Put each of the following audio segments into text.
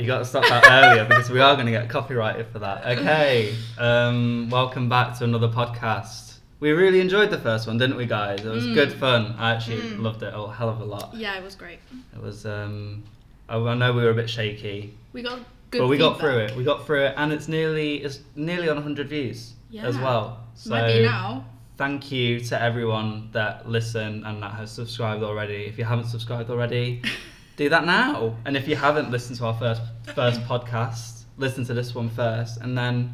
You got to stop that earlier because we are going to get copyrighted for that. Okay. Um, welcome back to another podcast. We really enjoyed the first one, didn't we, guys? It was Mm. good fun. I actually Mm. loved it a hell of a lot. Yeah, it was great. It was. Um, I, I know we were a bit shaky, We got good. but we got through it. We got through it, and it's nearly it's nearly on 100 views as well. So Might be now. thank you to everyone that listened and that has subscribed already. If you haven't subscribed already, do that now. And if you haven't listened to our first first podcast, listen to this one first, and then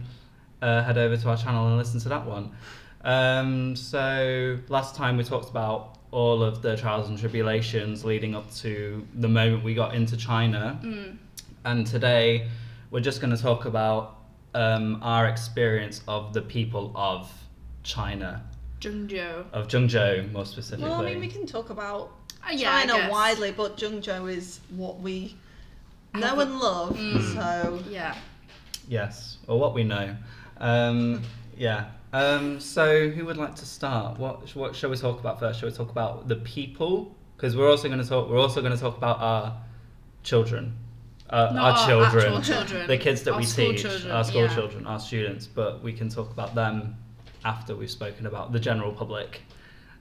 uh, head over to our channel and listen to that one. Um, so last time we talked about all of the trials and tribulations leading up to the moment we got into China, Mm. and today we're just going to talk about um, our experience of the people of China Zhengzhou. of Zhengzhou more specifically. Well, I mean, we can talk about Uh, yeah, China widely, but Zhengzhou is what we know and love. Mm. So Yeah. Yes, or what we know. Um, yeah. Um, so who would like to start? What what shall we talk about first? Shall we talk about the people? Because we're also going to talk. We're also going to talk about our children, uh, our our children, children, the kids that our we teach, children, our school yeah. children, our students. But we can talk about them after we've spoken about the general public,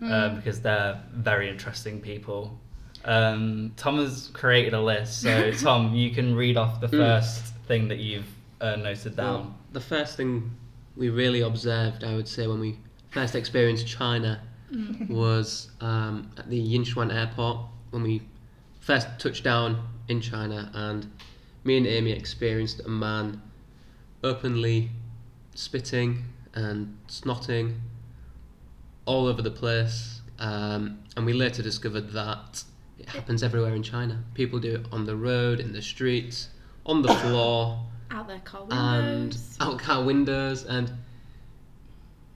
Mm. um, because they're very interesting people. Um, Tom has created a list, so Tom, you can read off the Mm. first thing that you've uh, noted down. Well, the first thing we really observed, I would say, when we first experienced China was um, at the Yinchuan airport when we first touched down in China, and me and Amy experienced a man openly spitting and snotting all over the place. Um, and we later discovered that it happens everywhere in China. People do it on the road, in the streets, on the floor Out there, car and windows. out car windows and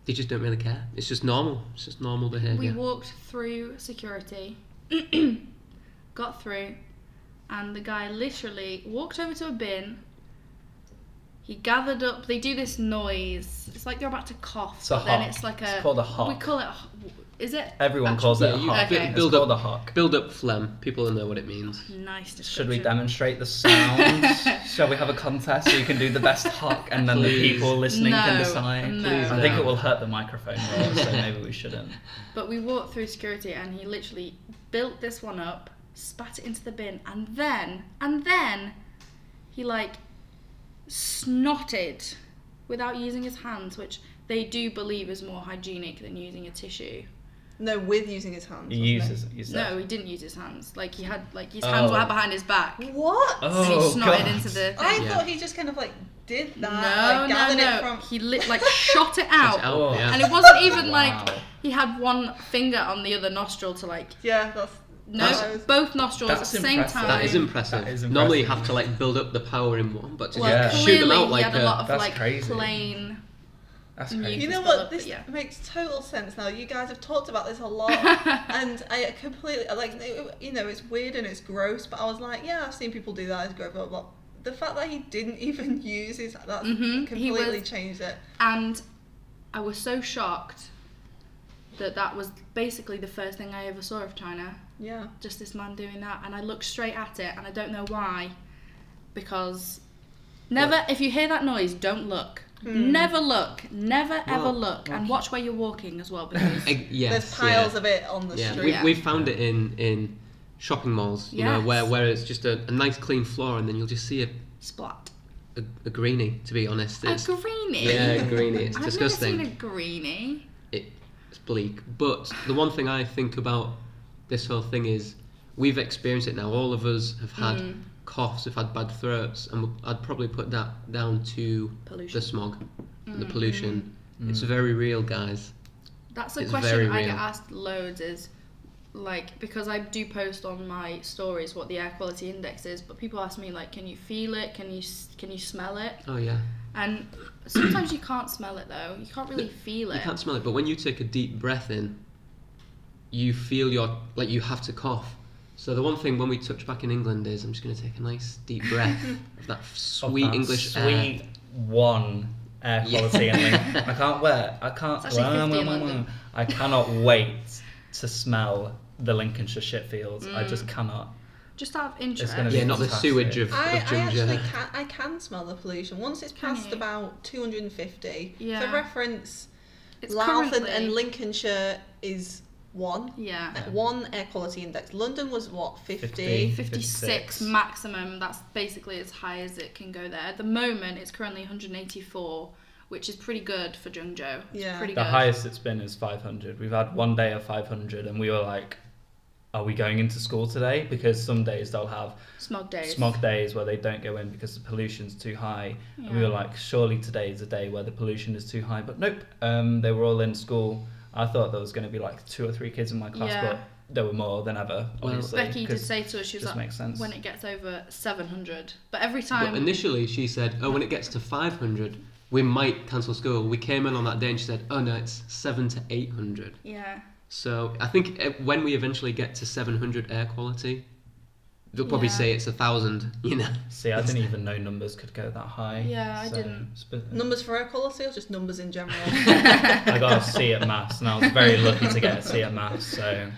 they just don't really care. It's just normal. It's just normal behaviour. We walked through security, got through, and the guy literally walked over to a bin. He gathered up. They do this noise. It's like they're about to cough, It's a but then it's like a. It's called a hawk. We call it. A, is it? Everyone Actually- calls it a you hawk. Okay. Build up- a hawk. Build up phlegm. People will know what it means. Nice description. Should we demonstrate the sound? Shall we have a contest so you can do the best hawk and then the people listening can No, decide? no. Please I think no. it will hurt the microphone more, so maybe we shouldn't. But we walked through security and he literally built this one up, spat it into the bin, and then, and then, he like snotted without using his hands, which they do believe is more hygienic than using a tissue. no, with using his hands. He uses. uses No, he didn't use his hands. Like he had, like his Oh. hands were behind his back. What? Oh, and he snotted God. into the. I Thing. Yeah. thought he just kind of like did that. No, like, no, gathered no. It from... He lit, like shot it out, out, Oh. yeah. and it wasn't even Wow. like he had one finger on the other nostril to like Yeah, that's. No That's- both nostrils at That's the same impressive. time. That is impressive. That is impressive. Normally you have to like build up the power in one, but to Well, Yeah. just clearly shoot them out like had a lot of That's like crazy. plain. That's You crazy. You know what? it, This yeah. makes total sense now. You guys have talked about this a lot, and I completely like. it- You know, it's weird and it's gross, but I was like, yeah, I've seen people do that. It's gross, blah blah. blah. The fact that he didn't even use his that's Mhm, completely was- changed it. And I was so shocked that that was basically the first thing I ever saw of China. Yeah. Just this man doing that, and I look straight at it, and I don't know why, because never. If you hear that noise, don't look. Hmm. Never look. Never ever Well, look, and watch where you're walking as well, because Egg- yes, There's piles yeah. of it on the Yeah, street. we, Yeah. we found it in in shopping malls. You know, where where it's just a, a nice clean floor, and then you'll just see a splat. a, a greenie. To be honest, A it's greenie. yeah, a greenie. It's I've disgusting. never seen a greenie. it's bleak. But the one thing I think about this whole thing is we've experienced it now. All of us have had Mm. coughs, have had bad throats, and I'd probably put that down to Pollution. the smog, the Mm. pollution. It's Mm. very real, guys. That's a It's question I get asked loads is like because I do post on my stories what the air quality index is, but people ask me like, can you feel it? Can you can you smell it? Oh yeah, And sometimes you can't smell it though. You can't really feel it. you can't smell it, but when you take a deep breath in, you feel your like you have to cough. So the one thing when we touch back in England is I'm just going to take a nice deep breath of that Of sweet that English air. sweet one air Yeah. quality in Lincoln. I can't wait. I can't. It's actually 50 in London. I cannot wait to smell the Lincolnshire shitfields. I just Mm. cannot. Just out of interest. gonna Yeah, not the sewage of, I, of I actually Zhengzhou. can I can smell the pollution once it's Can past you? about 250. Yeah. For reference, It's Louth and, and Lincolnshire is one. Yeah. Uh, One air quality index. London was what 50. 50. 56 56. maximum. That's basically as high as it can go there. At the moment, it's currently 184, which is pretty good for Zhengzhou. It's Yeah. pretty The good. highest it's been is 500. We've had one day of 500, and we were like, "Are we going into school today?" Because some days they'll have smog days. smog days where they don't go in because the pollution's too high. And we were like, "Surely today is a day where the pollution is too high." But nope. Um, they were all in school. I thought there was going to be like two or three kids in my class, Yeah. but there were more than ever. Well, Obviously, Becky did 'cause say to us, she was like, makes sense. when it gets over 700. But every But time. initially, she said, "Oh, when it gets to 500, we might cancel school." We came in on that day, and she said, "Oh no, it's seven to 800." yeah. So I think uh, when we eventually get to 700 air quality, they'll probably Yeah. say it's a thousand. You know. See, I didn't even know numbers could go that high. Yeah, I didn't. Numbers for air quality or just numbers in general? I got a C at maths, and I was very lucky to get a C at maths. So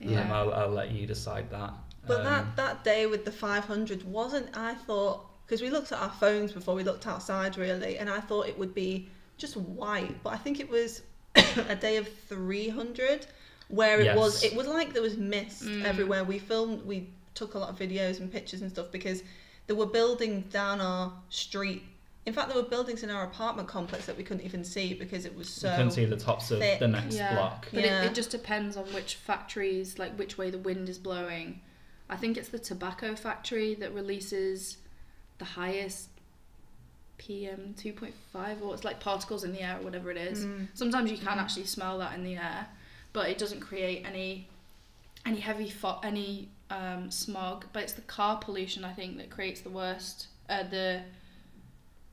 Yeah. um, I'll, I'll let you decide that. But Um, that, that day with the 500 wasn't, I thought, because we looked at our phones before we looked outside really, and I thought it would be just white, but I think it was a day of 300 where it was, it was like there was mist Mm. everywhere. We filmed, we took a lot of videos and pictures and stuff because there were buildings down our street. In fact, there were buildings in our apartment complex that we couldn't even see because it was so. you couldn't see the tops of the next yeah. block. But Yeah. it, it just depends on which factories, like which way the wind is blowing. I think it's the tobacco factory that releases the highest PM 2.5 or it's like particles in the air or whatever it is. Mm. Sometimes you can actually smell that in the air, but it doesn't create any any heavy fo- any um, smog. But it's the car pollution I think that creates the worst. Uh, the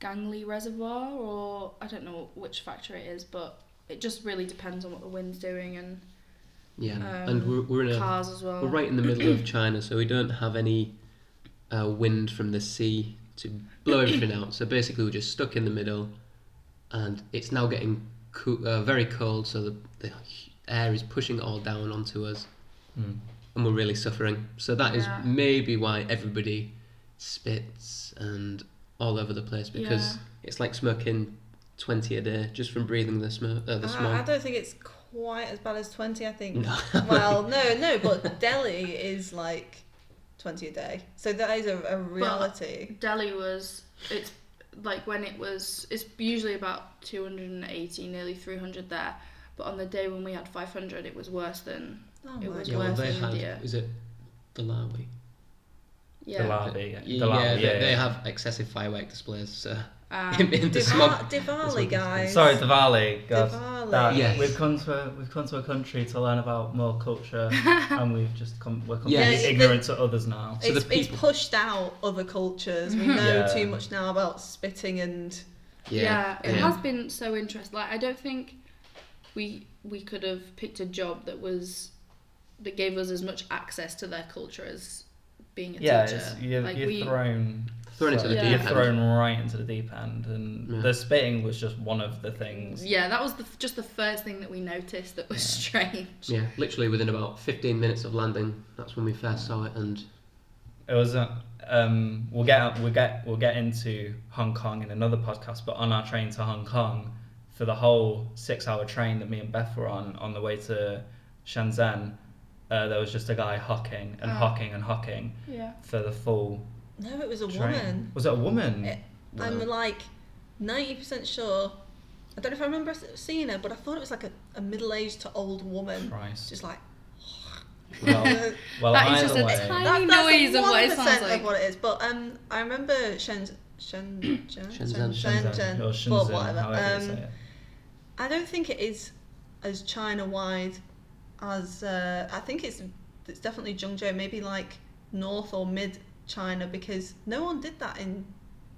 Gangley Reservoir, or I don't know which factory it is, but it just really depends on what the wind's doing and Yeah. Um, and we're, we're in a cars as well. we're right in the middle of China, so we don't have any uh, wind from the sea to blow everything out. So basically, we're just stuck in the middle, and it's now getting coo- uh, very cold. So the, the air is pushing it all down onto us, Mm. And we're really suffering. So that is Yeah. maybe why everybody spits and all over the place because Yeah. it's like smoking twenty a day just from breathing the smoke. Uh, the I, I don't think it's quite as bad as 20, I think. No. well, no, no, but Delhi is like 20 a day. So that is a, a reality. Delhi was it's like when it was it's usually about 280 nearly 300 there but on the day when we had 500 it was worse than Oh It was yeah, god. well, worse they in had. India. Is it Malawi? yeah The Larvae, yeah. Yeah, The larvae, they, yeah, they have excessive firework displays. So um, in, in the Diva- smog. Diwali, guys. Sorry, Diwali. God, Diwali. that- Yes. We've come to a, we've come to a country to learn about more culture, and we've just come we're completely Yes. ignorant to others now. So the it's, it's pushed out other cultures. We know Yeah. too much now about spitting and yeah, it yeah. has been so interesting like I don't think we we could have picked a job that was that gave us as much access to their culture as being a Yeah, teacher it's, you're, like you're we thrown Thrown into the you're deep end. thrown right into the deep end, and Yeah. the spitting was just one of the things. yeah that was the, just the first thing that we noticed that was strange Yeah, literally within about 15 minutes of landing, that's when we first saw it, and It was a, um, we'll get we'll get we'll get into Hong Kong in another podcast, but on our train to Hong Kong, for the whole six-hour train that me and Beth were on on the way to Shenzhen, uh, there was just a guy hocking and Oh. hocking and hocking yeah for the full no, it was a train. woman. Was it a woman? It- I'm like 90% sure. I don't know if I remember seeing her, but I thought it was like a, a middle-aged to old woman. Christ. Just like Well, well, That is either just a way, tiny- That- that's noise of what it sounds like. of what it is. But um, I remember Shen, Shen, Shen, Shenzhen. Shenzhen, Shenzhen, or Shenzhen, whatever. Um. I don't think it is as China-wide as uh, I think it's it's definitely Zhengzhou, maybe like North or Mid China, because no one did that in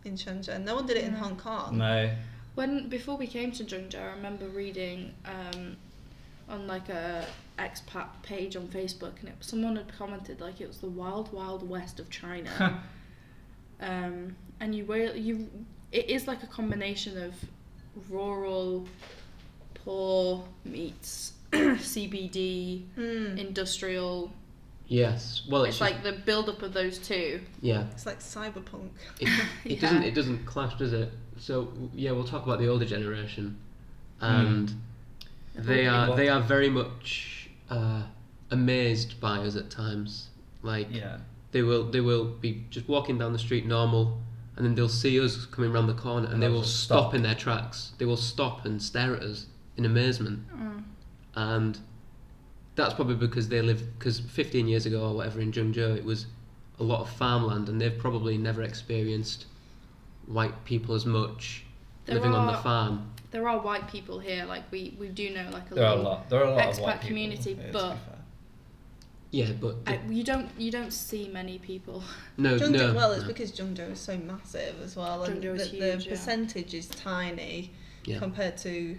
in Shenzhen. No one did it in Hong Kong. No, When before we came to Zhengzhou, I remember reading um, on like a expat page on Facebook, and it, someone had commented like it was the wild, wild west of China. um, and you were you, it is like a combination of rural, poor meets CBD, Mm. industrial, Yes. Well, it's, It's just- like the build up of those two. yeah. It's like cyberpunk. It, it Yeah. doesn't it doesn't clash, does it? So yeah, we'll talk about the older generation, and they are What? they are very much uh, amazed by us at times. Like Yeah. they will they will be just walking down the street normal, and then they'll see us coming round the corner, and And they they'll stop stop. in their tracks. They will stop and stare at us in amazement, Mm. And that's probably because they live because 15 years ago or whatever in Zhengzhou it was a lot of farmland, and they've probably never experienced white people as much There living on the farm. There are white people here, like we, we do know like a There are a lot. There are a lot of expat white people, community, yeah, but- Yeah, but the- I, you don't you don't see many people. no, Zhengzhou, no. well, it's no. because Zhengzhou is so massive as well, and Zhengzhou the, is the huge, yeah. percentage is tiny Yeah. compared to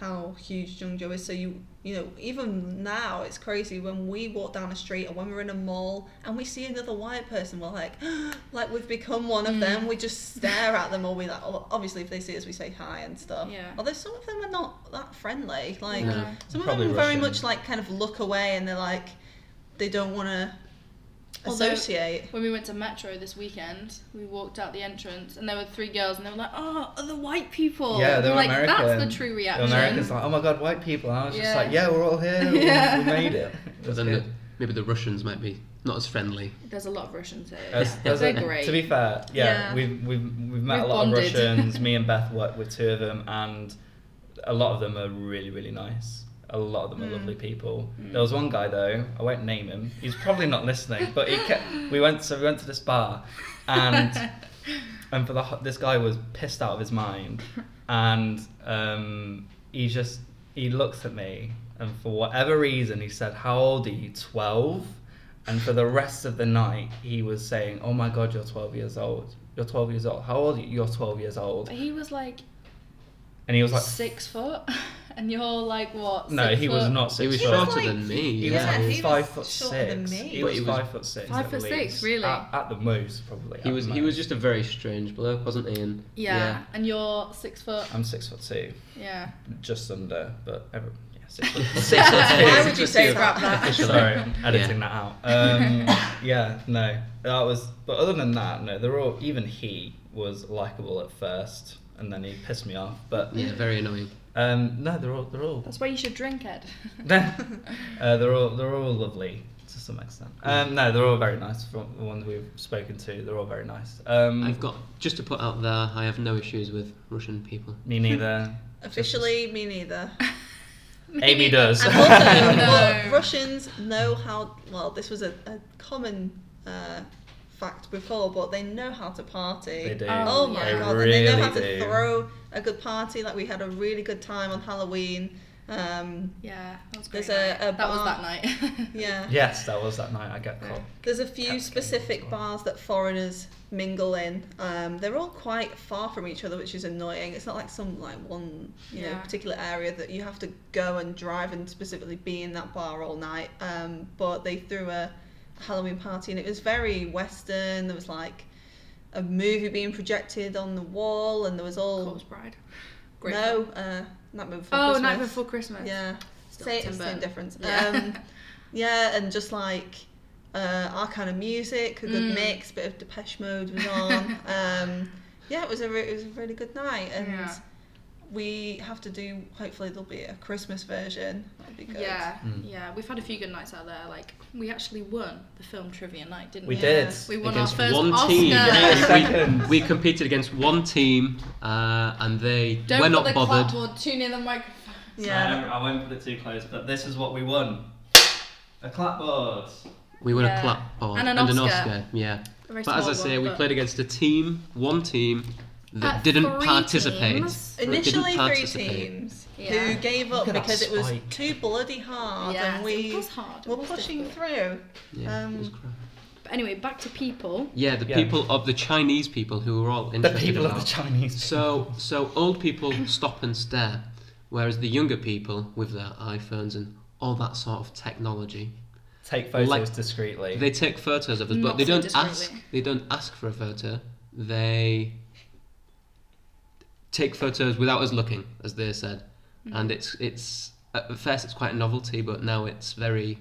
how huge Zhengzhou is. So you you know even now it's crazy when we walk down a street or when we're in a mall and we see another white person, we're like like we've become one of Mm. them. We just stare at them or we like obviously if they see us we say hi and stuff. Yeah. Although some of them are not that friendly. Like No. Some of Probably them very Russian. much like kind of look away and they're like they don't want to Although- associate. When we went to Metro this weekend, we walked out the entrance and there were three girls and they were like, "Oh, the white people." Yeah, they We're were like, That's the true reaction. The. Americans like, oh my god, white people. And I was just like, yeah, we're all here. we- Yeah. We made it. It But then the, maybe the Russians might be not as friendly. There's a lot of Russians here. There's- there's They're a- great. To be fair, yeah, Yeah. we've we've we've met We've a lot bonded. of Russians. Me and Beth worked with two of them, and a lot of them are really really nice. A lot of them are Mm. lovely people. Mm. There was one guy though. I won't name him. He's probably not listening, but he kept. We went so we went to this bar, and and for the ho- this guy was pissed out of his mind, and um, he just he looks at me, and for whatever reason he said, "How old are you? 12? And for the rest of the night, he was saying, "Oh my God, you're 12 years old. You're 12 years old. How old are you? You're 12 years old." He was like And he was like, six foot, and you're like what? "No, six he was foot? not He six was foot. was shorter like- than me. He Yeah, was he like five foot shorter than six. me. He was he was- five foot six. Five at foot six, really? At, at the most, probably. He was he was just a very strange bloke, wasn't he? And Yeah, and you're six foot. I'm six foot two, Yeah. just under, but every, yeah, six foot six foot two. Why would you say Scrap that? that. Sorry, I'm editing that out. Um, yeah, no, that was. But other than that, no, they're all. Even he was likable at first, and then he pissed me off. But yeah, very annoying. Um, no, they're all. They're all. That's why you should drink, Ed. uh, they're all. They're all lovely to some extent. Um, no, they're all very nice. From the ones we've spoken to, they're all very nice. Um, I've got just to put out there, I have no issues with Russian people. me neither. Officially, me neither. Amy does. And also, No. but Russians know how. Well, this was a, a common uh, fact before, but they know how to party. They do. Oh, Oh my They god! and they know how really to do. throw a good party. Like we had a really good time on Halloween. Um, Yeah, that was great. There's a- night. a that was that night. yeah. Yes, that was that night. I get caught. There's a few specific games well. bars that foreigners mingle in. Um, they're all quite far from each other, which is annoying. It's not like some like one you know particular area that you have to go and drive and specifically be in that bar all night. Um, but they threw a Halloween party and it was very Western. There was like a movie being projected on the wall, and there was all Corpse Bride. Great no film. uh, Nightmare Before Oh, Christmas. Night Before Christmas. Yeah, Still same, same difference. Yeah. Um, yeah, and just like uh, our kind of music, a good Mm. mix, bit of Depeche Mode was on. um, yeah, it was a re- it was a really good night, and Yeah. We have to do. Hopefully, there'll be a Christmas version. That'd be good. Yeah, Mm. yeah. We've had a few good nights out there. Like we actually won the film trivia night, didn't We we? did. We won against our first one Oscar. team. Give me a second. We competed against one team, uh, and they Don't were put not the bothered. clapboard too near the microphone. Yeah. I won't put it too close, but this is what we won. A clapboard. We won Yeah. a clapboard And an Oscar. Yeah, A very but as I say, one, we but- played against a team, one team that At didn't three participate. teams? Didn't Initially, three teams Yeah. who gave up Look at that because it was too bloody hard, Yeah, and we it was hard. It were was pushing difficult. through. Yeah, it was Um, crap. But anyway, back to people. Yeah, the Yeah. people of the Chinese people who were all in The interested people of the Chinese. So, so old people stop and stare, whereas the younger people with their iPhones and all that sort of technology, take photos like- discreetly. they take photos of us, Not but they so don't discreetly. ask. They don't ask for a photo. They take photos without us looking, as they said, Hmm. and it's it's at first it's quite a novelty, but now it's very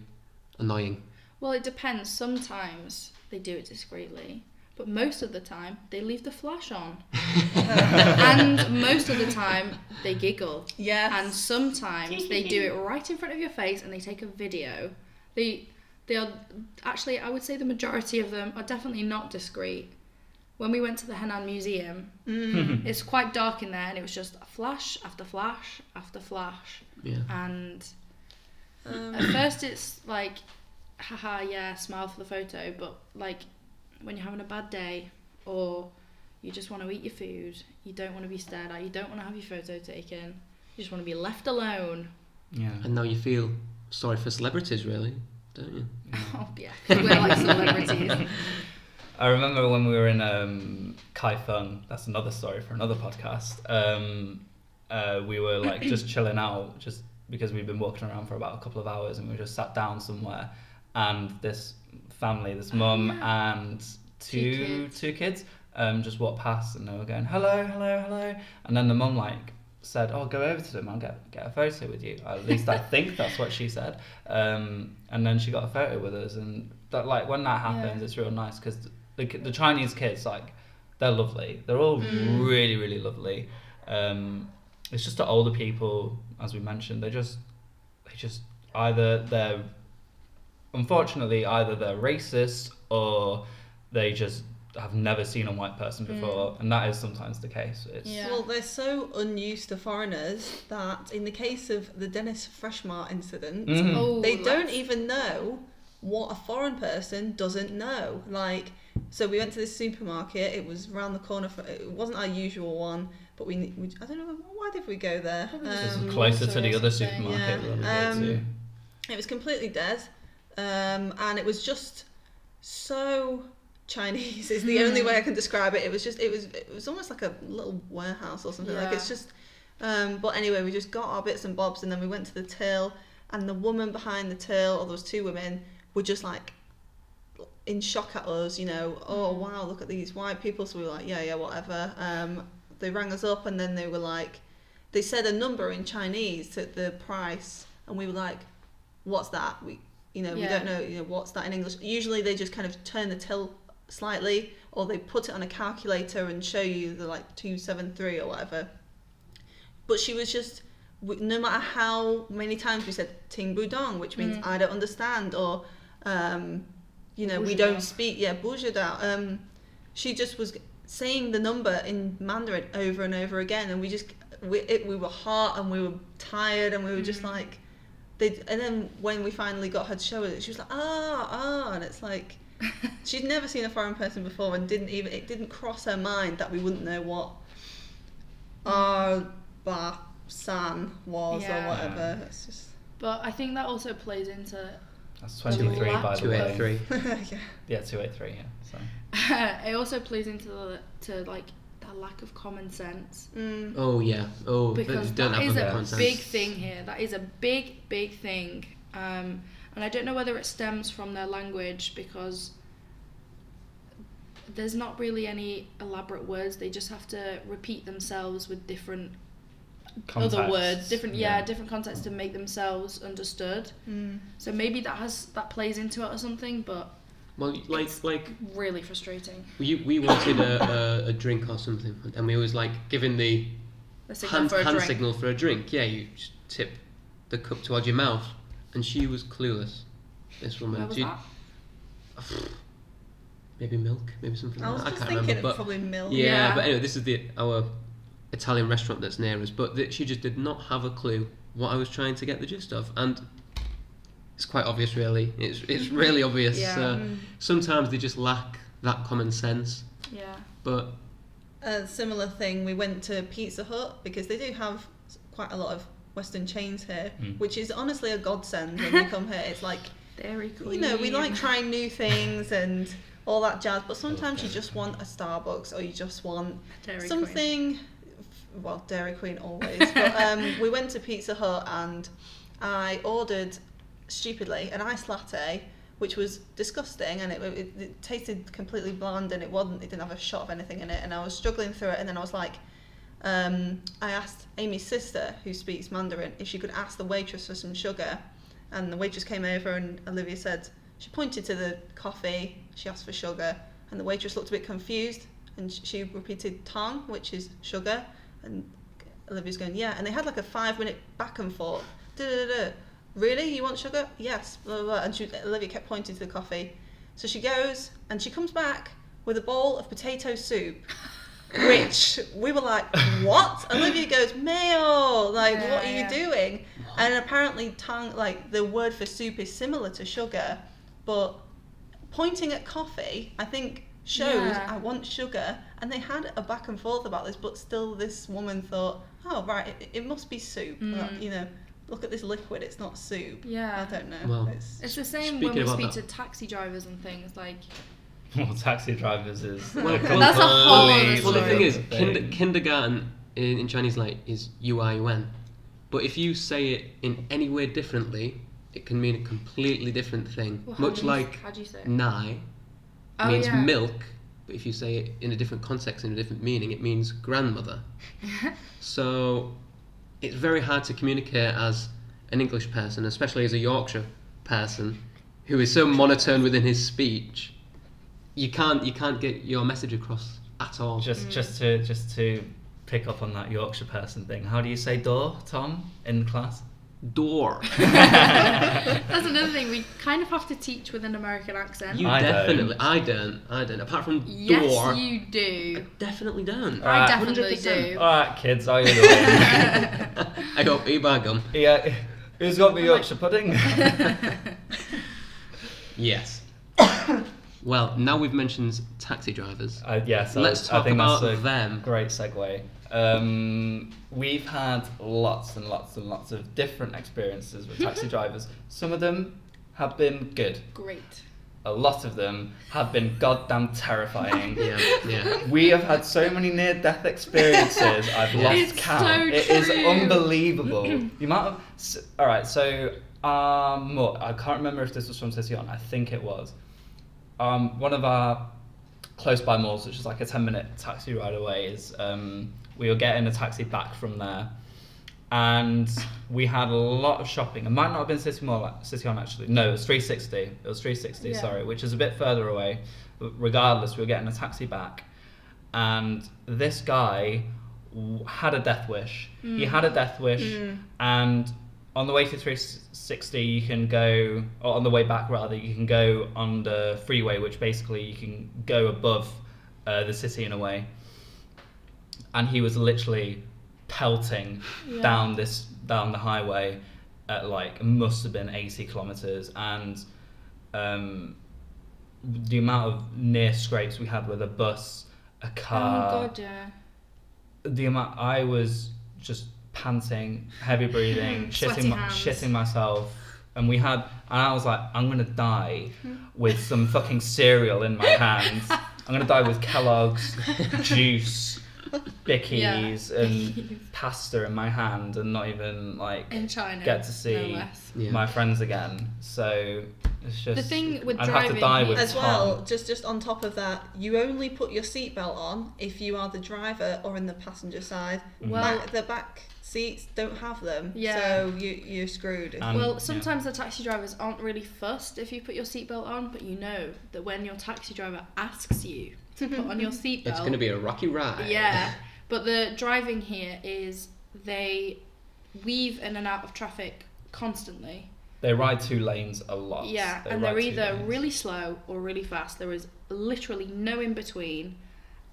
annoying. Well, it depends. Sometimes they do it discreetly, but most of the time they leave the flash on. and most of the time they giggle. Yes. And sometimes they do it right in front of your face and they take a video. They they are actually I would say the majority of them are definitely not discreet. When we went to the Henan Museum, Mm. it's quite dark in there and it was just flash after flash after flash. Yeah. And Um, at first it's like haha yeah smile for the photo but like when you're having a bad day or you just want to eat your food you don't want to be stared at you don't want to have your photo taken you just want to be left alone Yeah. And now you feel sorry for celebrities, really, don't you? oh yeah we're like celebrities I remember when we were in um, Kaifeng, that's another story for another podcast. Um, uh, we were like just chilling out, just because we'd been walking around for about a couple of hours, and we just sat down somewhere, and this family, this mum and Two two kids. two kids, um, just walked past, and they were going hello, hello, hello, and then the mum like said, "Oh, go over to them. I'll get get a photo with you." At least I think that's what she said. Um, and then she got a photo with us, and that like when that happens, Yeah. it's real nice because the the Chinese kids like they're lovely. They're all Mm. really really lovely. Um, it's just the older people, as we mentioned, they just they just either they're unfortunately either they're racist or they just have never seen a white person before, and that is sometimes the case. It's Mm. Yeah. Well, they're so unused to foreigners that in the case of the Dennis Freshmart incident, Mhm. oh they don't even know what a foreign person doesn't know. Like, so we went to this supermarket. It was round the corner. For, it wasn't our usual one, but we, we I don't know why did we go there. Probably It's just Um, closer to the other something. supermarket Yeah. that we go Um, to. it was completely dead, um, and it was just so Chinese. Is the only way I can describe it. It was just it was it was almost like a little warehouse or something. Like it's just. Um, but anyway, we just got our bits and bobs, and then we went to the till, and the woman behind the till, or there was two women, were just like in shock at us. You know, oh wow, look at these white people. So we were like, yeah, yeah, whatever. Um, they rang us up, and then they were like, they said a number in Chinese to the price, and we were like, what's that? We, you know, we don't know, you know, what's that in English. Usually they just kind of turn the till slightly, or they put it on a calculator and show you the like two seven three or whatever. But she was just, no matter how many times we said Ting Budong, which means Mm. I don't understand, or, um, you know, we don't speak, yeah, Bujada. Um, she just was saying the number in Mandarin over and over again, and we just, we, it, we were hot and we were tired, and we were just Mm. like, they, and then when we finally got her to show it, she was like, ah, ah, and it's like, she'd never seen a foreign person before and didn't even, it didn't cross her mind that we wouldn't know what our ba san was Yeah. or whatever. It's just, but I think that also plays into That's 23 by lap- the way. 283. yeah. Yeah, 283, yeah. So. it also plays into the to like that lack of common sense Mm. Oh yeah. Oh, because don't that have a a big thing here. That is a big, big thing. Um, and I don't know whether it stems from their language because there's not really any elaborate words. They just have to repeat themselves with different other words, different yeah, different contexts to make themselves understood. Mm. So maybe that has that plays into it or something, but Well, like It's- like really frustrating. we we wanted a, a, a drink or something, and we was like giving the The signal hand, for a hand drink. signal for a drink. Yeah, you just tip the cup towards your mouth, and she was clueless. This woman, Where was She- maybe milk, maybe something. I like was that. I just can't thinking remember, of but probably milk. yeah, Yeah. But anyway, this is the our Italian restaurant that's near us. But th- she just did not have a clue what I was trying to get the gist of, and it's quite obvious, really. It's it's really obvious. Yeah. Uh, Mm. sometimes they just lack that common sense. Yeah. But A similar thing, we went to Pizza Hut because they do have quite a lot of Western chains here, Mm. which is honestly a godsend when we come here. It's like, Dairy Queen. you know, we like trying new things and all that jazz, but sometimes you just want a Starbucks or you just want Dairy Queen. Well dairy queen always but um, we went to pizza hut and i ordered stupidly an iced latte which was disgusting and it, it, it tasted completely bland and it wasn't it didn't have a shot of anything in it. And i was struggling through it and then i was like um, i asked amy's sister who speaks mandarin if she could ask the waitress for some sugar. And the waitress came over and olivia said She pointed to the coffee. She asked for sugar, and the waitress looked a bit confused, and she repeated tang, which is sugar, and Olivia's going yeah, and they had like a five minute back and forth. Da da da. Really, you want sugar? Yes. Blah, blah, blah. And she, Olivia kept pointing to the coffee. So she goes and she comes back with a bowl of potato soup, which we were like, what? Olivia goes, mayo. Like, Yeah, what are you yeah. doing? And apparently, tang, like the word for soup is similar to sugar, but pointing at coffee, I think shows Yeah. I want sugar. And they had a back and forth about this, but still, this woman thought, oh right, it, it must be soup. Mm. Like, you know, look at this liquid; it's not soup. Yeah. I don't know. Well, it's, It's the same when we speak that- to taxi drivers and things like Well, taxi drivers is. Well, a well, That's a whole other completely Well, the thing is, kinder, kindergarten in, in Chinese like is UIUN, but if you say it in any way differently, it can mean a completely different thing. well, how Much do you- like how do you say it? nai Oh, means yeah. milk, but if you say it in a different context, in a different meaning, it means grandmother. So it's very hard to communicate as an English person, especially as a Yorkshire person, who is so monotone within his speech. You can't you can't get your message across at all. Just, mm. just to, just to pick up on that Yorkshire person thing. How do you say door, Tom, in class? Door. That's another thing we kind of have to teach with an American accent. You I don't. definitely. I don't. I don't. Apart from yes, door, you I do. definitely don't. I definitely 100%. do. All right, kids, are you doing? I got eat by gum. yeah. Who's got the Yorkshire pudding? Yes. well, now we've mentioned taxi drivers. uh, yes, I- Let's I talk think about that's a them. Great segue. Um, we've had lots and lots and lots of different experiences with taxi drivers. Some of them have been good. Great. A lot of them have been goddamn terrifying. Yeah, yeah. We have had so many near-death experiences. I've lost It's count. so It is true. unbelievable. you might of. s- All right, so um, I can't remember if this was from City On. I think it was. Um, one of our close by malls, which is like a ten-minute taxi ride away, is um, we were getting a taxi back from there, and we had a lot of shopping. It might not have been City Mall, City On actually. No, it was 360. It was 360. Yeah. Sorry, which is a bit further away. But regardless, we were getting a taxi back, and this guy w- had a death wish. He Mm. had a death wish, Mm. and on the way to 360, you can go, or on the way back rather, you can go on the freeway, which basically you can go above uh, the city in a way. And he was literally pelting Yeah. down this down the highway at like must have been 80 kilometers and um, the amount of near scrapes we had with a bus a car oh car god, yeah. the amount I was just panting, heavy breathing, shitting, my, shitting myself, and we had, and I was like, I'm gonna die with some fucking cereal in my hands. I'm gonna die with Kellogg's juice, Bickies, and pasta in my hand, and not even like In China. get to see No less. Yeah. my friends again. So it's just The thing with I'd have to driving die here- with As Tom. well, just just on top of that, you only put your seatbelt on if you are the driver or in the passenger side. Mm. Well- back, the back seats don't have them, Yeah. so you you're screwed. And- well, yeah. sometimes the taxi drivers aren't really fussed if you put your seatbelt on, but you know that when your taxi driver asks you to put on your seatbelt, It's going to be a rocky ride. Yeah, but the driving here is they weave in and out of traffic constantly. They ride two lanes a lot. Yeah, They and they're either lanes. really slow or really fast. There is literally no in between,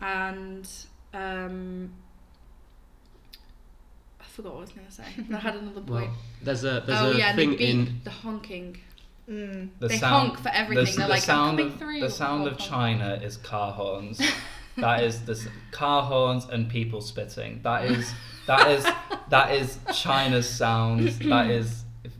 and um, I forgot what I was going to say. I had another point. Well, there's a there's oh a yeah, thing the beep, in the honking. Mm. The they sound- honk for everything. The, They're the like, sound coming of, through. The sound or of honk. China is car horns. that is the s- car horns and people spitting. That is that is that is China's sound. That is if,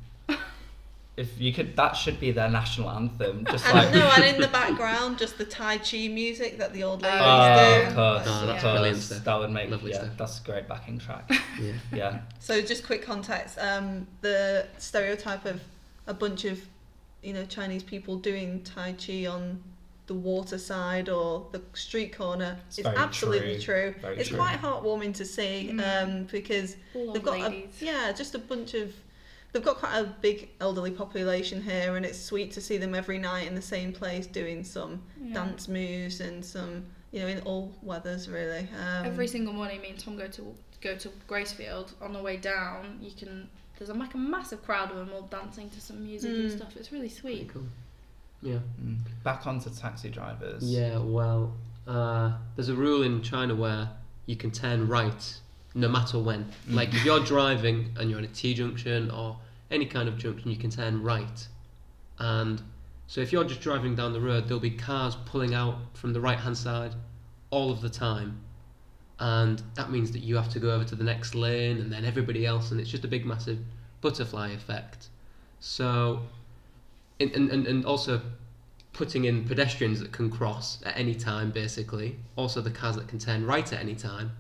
if you could that should be their national anthem. Just And like no, and in the background, just the Tai Chi music that the old ladies Oh, do. of course, Oh, of that's course. brilliant stuff. That would make Lovely yeah, stuff. that's a great backing track. yeah. Yeah, So just quick context, um, the stereotype of a bunch of, you know, Chinese people doing Tai Chi on the water side or the street corner It's is absolutely true. true. It's true. quite heartwarming to see Mm. um, because All they've got a, yeah, just a bunch of they've got quite a big elderly population here, and it's sweet to see them every night in the same place doing some Yeah. dance moves and some, you know, in all weathers really. Um, Every single morning, me and Tom go to go to Gracefield. On the way down, you can there's a, like a massive crowd of them all dancing to some music and Mm. stuff. It's really Pretty sweet. cool. Yeah. Mm. Back onto taxi drivers. Yeah, well, uh, there's a rule in China where you can turn right no matter when. Mm. Like if you're driving and you're at a T junction or any kind of junction, you can turn right. And so if you're just driving down the road, there'll be cars pulling out from the right hand side all of the time. And that means that you have to go over to the next lane and then everybody else, and it's just a big, massive butterfly effect. So, and, and, and and also putting in pedestrians that can cross at any time, basically. Also, the cars that can turn right at any time.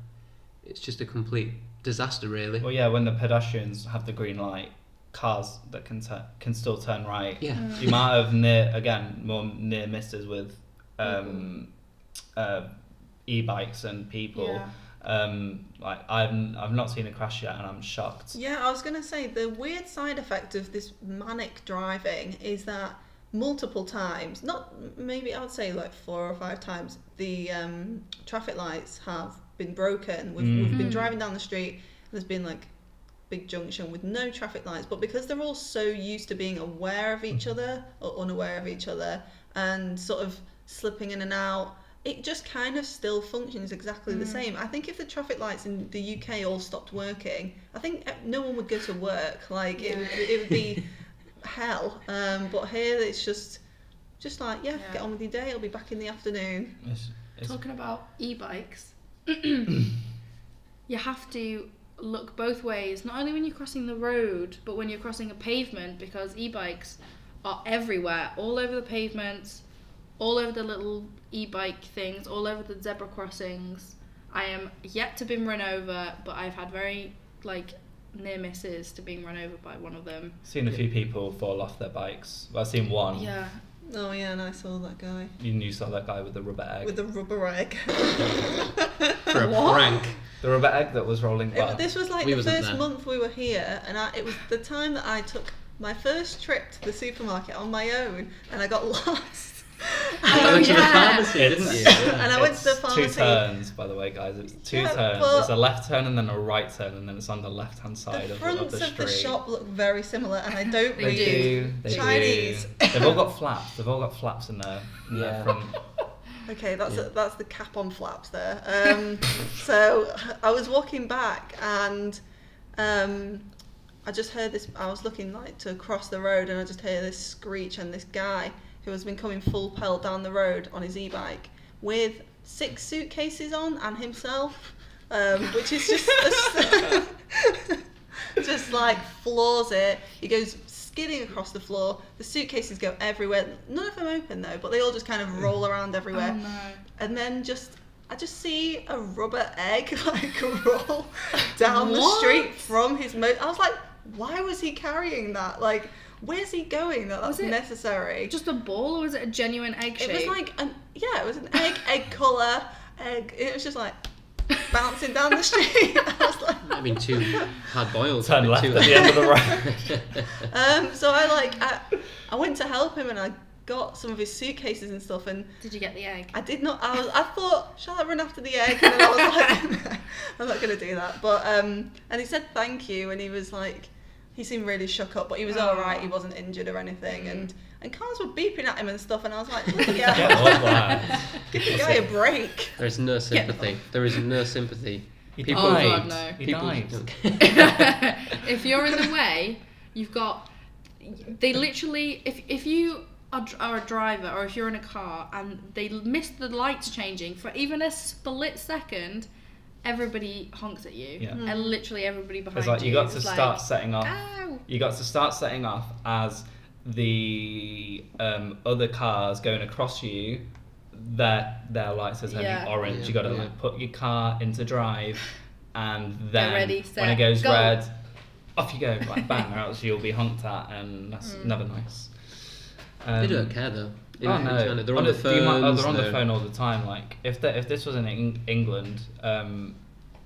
It's just a complete disaster, really. Well, yeah, when the pedestrians have the green light, cars that can tu- can still turn right. Yeah. Mm. You might have near again more near misses with um, uh, e-bikes and people. Yeah. Um, like I've I've not seen a crash yet, and I'm shocked. Yeah, I was going to say the weird side effect of this manic driving is that multiple times, not maybe I would say like four or five times, the um, traffic lights have been broken. We've, we've been Mm. driving down the street, and there's been like big junction with no traffic lights, but because they're all so used to being aware of each other or unaware of each other and sort of slipping in and out. It just kind of still functions exactly the Mm. same. I think if the traffic lights in the UK all stopped working, I think no one would go to work. Like it, would, it would be hell. Um, but here it's just, just like yeah, Yeah. get on with your day. I'll be back in the afternoon. It's, it's, Talking about e-bikes, you have to look both ways. Not only when you're crossing the road, but when you're crossing a pavement, because e-bikes are everywhere, all over the pavements, all over the little e-bike things, all over the zebra crossings. I am yet to being run over, but I've had very like near misses to being run over by one of them. seen a few people fall off their bikes. Well, I've seen one. Yeah, Oh yeah, and I saw that guy You knew saw that guy with the rubber egg. with the rubber egg. For a What? prank. the rubber egg that was rolling It, this was like We the first there. month we were here, and I, it was the time that I took my first trip to the supermarket on my own, and I got lost. I went to the yeah. pharmacy, didn't you? Yeah. And I went to the It's pharmacy. Two turns, by the way, guys. It's two Yeah, turns. but- It's a left turn and then a right turn, and then it's on the left hand side the of, fronts of the of street. the shop look very similar, and I don't They They read do. They Chinese. do. They've all got flaps. They've all got flaps in their, in their Yeah. front. Okay, that's Yeah. that's the cap on flaps there. Um, so I was walking back and um, I just heard this. I was looking like to cross the road and I just hear this screech and this guy who has been coming full pelt down the road on his e-bike with six suitcases on and himself, um, which is just just like floors it. He goes skidding across the floor. The suitcases go everywhere. None of them open though, but they all just kind of roll around everywhere. Oh no. And then just I just see a rubber egg like roll down the street from his motor. I was like, why was he carrying that? Like, where's he going? That that's Was it necessary. Just a ball, or was it a genuine egg shape? it was like an yeah, it was an egg, egg color, egg. It was just like bouncing down the street. I was like, I mean, two hard boiled. Turn left at the end of the road. um, so I like I, I went to help him and I got some of his suitcases and stuff and Did you get the egg? I did not. I was. I thought, shall I run after the egg? And then I was like, I'm not going to do that. But um, and he said thank you, and he was like, he seemed really shook up, but he was oh. all right. He wasn't injured or anything, and mm. and cars were beeping at him and stuff, and I was like, Bloody Get hell, up, lad. give the guy a break. There is no sympathy. There is no sympathy. He People- Oh, died. God, no. He People died. don't- if you're in the way, you've got. They literally, if if you are, are a driver or if you're in a car and they miss the lights changing for even a split second, everybody honks at you. Yeah. And literally everybody behind It's like you. you got to is start like, setting off. Ow! You got to start setting off as the um, other cars going across you. Their their lights are turning Yeah. orange. Yeah, you got to yeah. like put your car into drive, and then ready, when it goes go. red, off you go, like bang, or else you'll be honked at, and that's Mm. never nice. They Um, don't care though. In- Oh in no! China, They're on the Honest- do you oh, they're on the phone all the time. Like if the, if this was in Eng- England, um,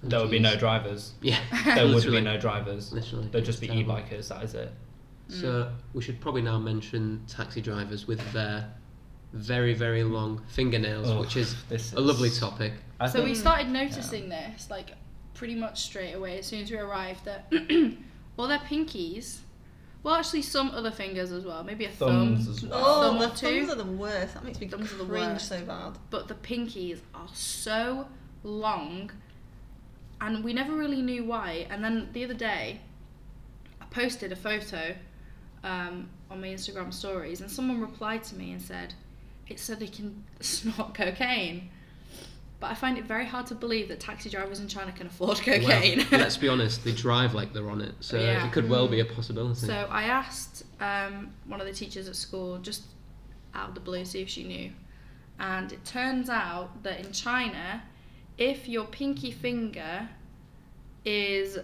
There would be no drivers. Yeah, There would be no drivers. literally. There'd just be Terrible. e-bikers. That is it. So we should probably now mention taxi drivers with their very very long fingernails, Ugh, which is This a lovely topic. I so we started noticing this like pretty much straight away as soon as we arrived that all their pinkies, well actually some other fingers as well, maybe a thumbs thumb, as well. Oh, Thumb the or two. thumbs are the worst. That makes me Thumbs are the worst. so bad. but the pinkies are so long and we never really knew why and then the other day i posted a photo um, on my instagram stories and someone replied to me and said it's so they can snort cocaine but i find it very hard to believe that taxi drivers in china can afford cocaine Well, let's be honest, they drive like they're on it, so Yeah. it could well be a possibility. So I asked um, one of the teachers at school just out of the blue, see if she knew. And it turns out that in China, if your pinky finger is,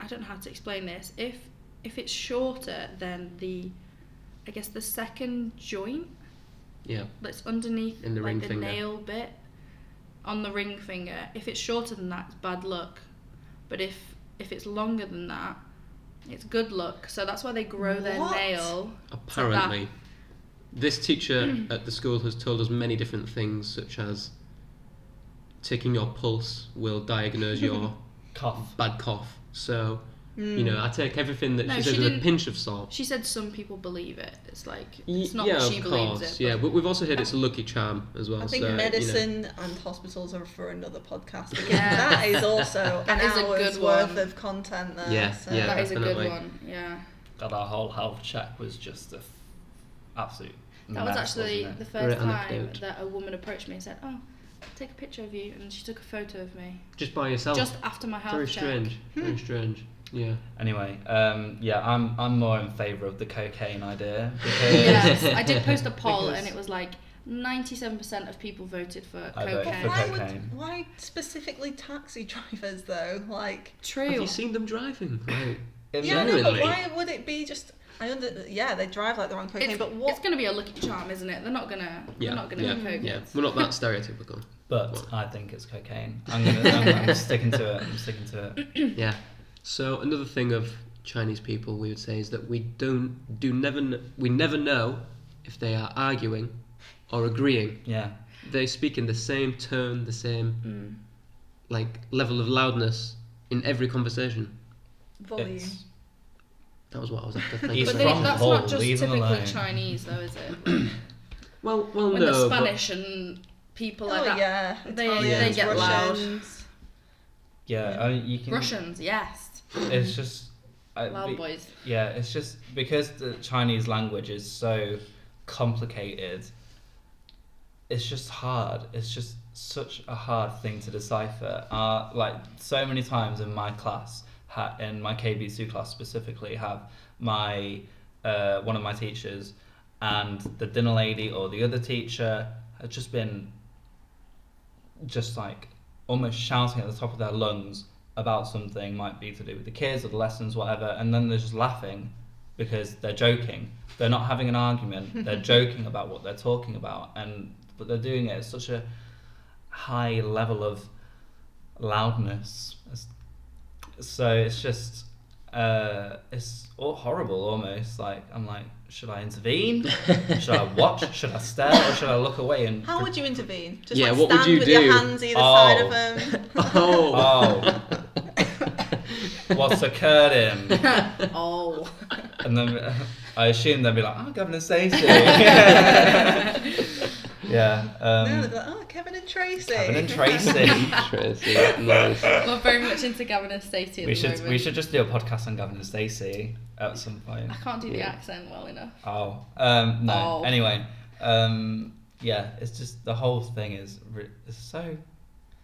I don't know how to explain this, if if it's shorter than the, I guess the second joint yeah, that's underneath In the like ring the finger. nail bit on the ring finger, if it's shorter than that, it's bad luck. But if if it's longer than that, it's good luck. So that's why they grow their What? nail. apparently, this teacher at the school has told us many different things, such as taking your pulse will diagnose your Cough. bad cough. So Hmm. you know, I take everything that No, she she says with a pinch of salt. She said some people believe it. It's like Y- it's not yeah, that she of believes course. it. yeah, but- but we've also heard it's a lucky charm as well. I think so, you know. medicine and hospitals are for another podcast. Because Yeah. that is also That an is a hour's good worth one. of content there. Yeah, so. yeah. that is a good one. Yeah. God, our whole health check was just a f- absolute. That was mess, actually wasn't the first Great time anecdote. that a woman approached me and said, "Oh, take a picture of you," and she took a photo of me just by yourself. just after my health Very check. strange. Hmm. Very strange. Yeah. Anyway, um, yeah, I'm I'm more in favour of the cocaine idea because yes, I did post a poll Because- and it was like 97% of people voted for I voted cocaine. for why cocaine. would why specifically taxi drivers though? Like True. Have you seen them driving? Like, yeah, no, but why would it be just? I under yeah they drive like they're on cocaine, it's, but what? it's going to be a lucky charm, isn't it? They're not going to. yeah, They're not going to yeah, be coke. yeah. We're not that stereotypical. But I think it's cocaine. I'm gonna. I'm, I'm sticking to it. I'm sticking to it. Yeah. So another thing of Chinese people we would say is that we don't do never we never know if they are arguing or agreeing. Yeah. They speak in the same tone, the same Mm. like level of loudness in every conversation. volume. It's, That was what I was after thinking. He's But they, that's Hull, not just leave typically alone. Chinese, though, is it? well, well, when no. the but- Spanish and people like oh that. yeah, They- Italians, they get loud. Yeah. I mean, you can. Russians, yes. It's just. I, Loud be- boys. Yeah, it's just because the Chinese language is so complicated. It's just hard. It's just such a hard thing to decipher. Uh, like so many times in my class, ha- in my KBC class specifically, have my uh, one of my teachers and the dinner lady or the other teacher have just been just like almost shouting at the top of their lungs about something might be to do with the kids or the lessons whatever and then they're just laughing because they're joking they're not having an argument they're joking about what they're talking about and but they're doing it at such a high level of loudness so it's just uh it's all horrible almost like i'm like should i intervene should i watch should i stare or should i look away and How would you intervene? Just Yeah, like what would stand you with do? your hands either side of Oh. them. Oh. oh what's occurring Oh. And then I assume they'd be like, oh, Gavin and Stacey. yeah. no, they'd Um, be like, oh, Kevin and Tracy. Kevin and Tracy. Tracy, nice. We're very much into Gavin and Stacey at we the should moment. we should just do a podcast on Gavin and Stacey at some point. I can't do the Yeah. accent well enough. Oh, um, no. Oh. Anyway, um, yeah, it's just the whole thing is re- it's so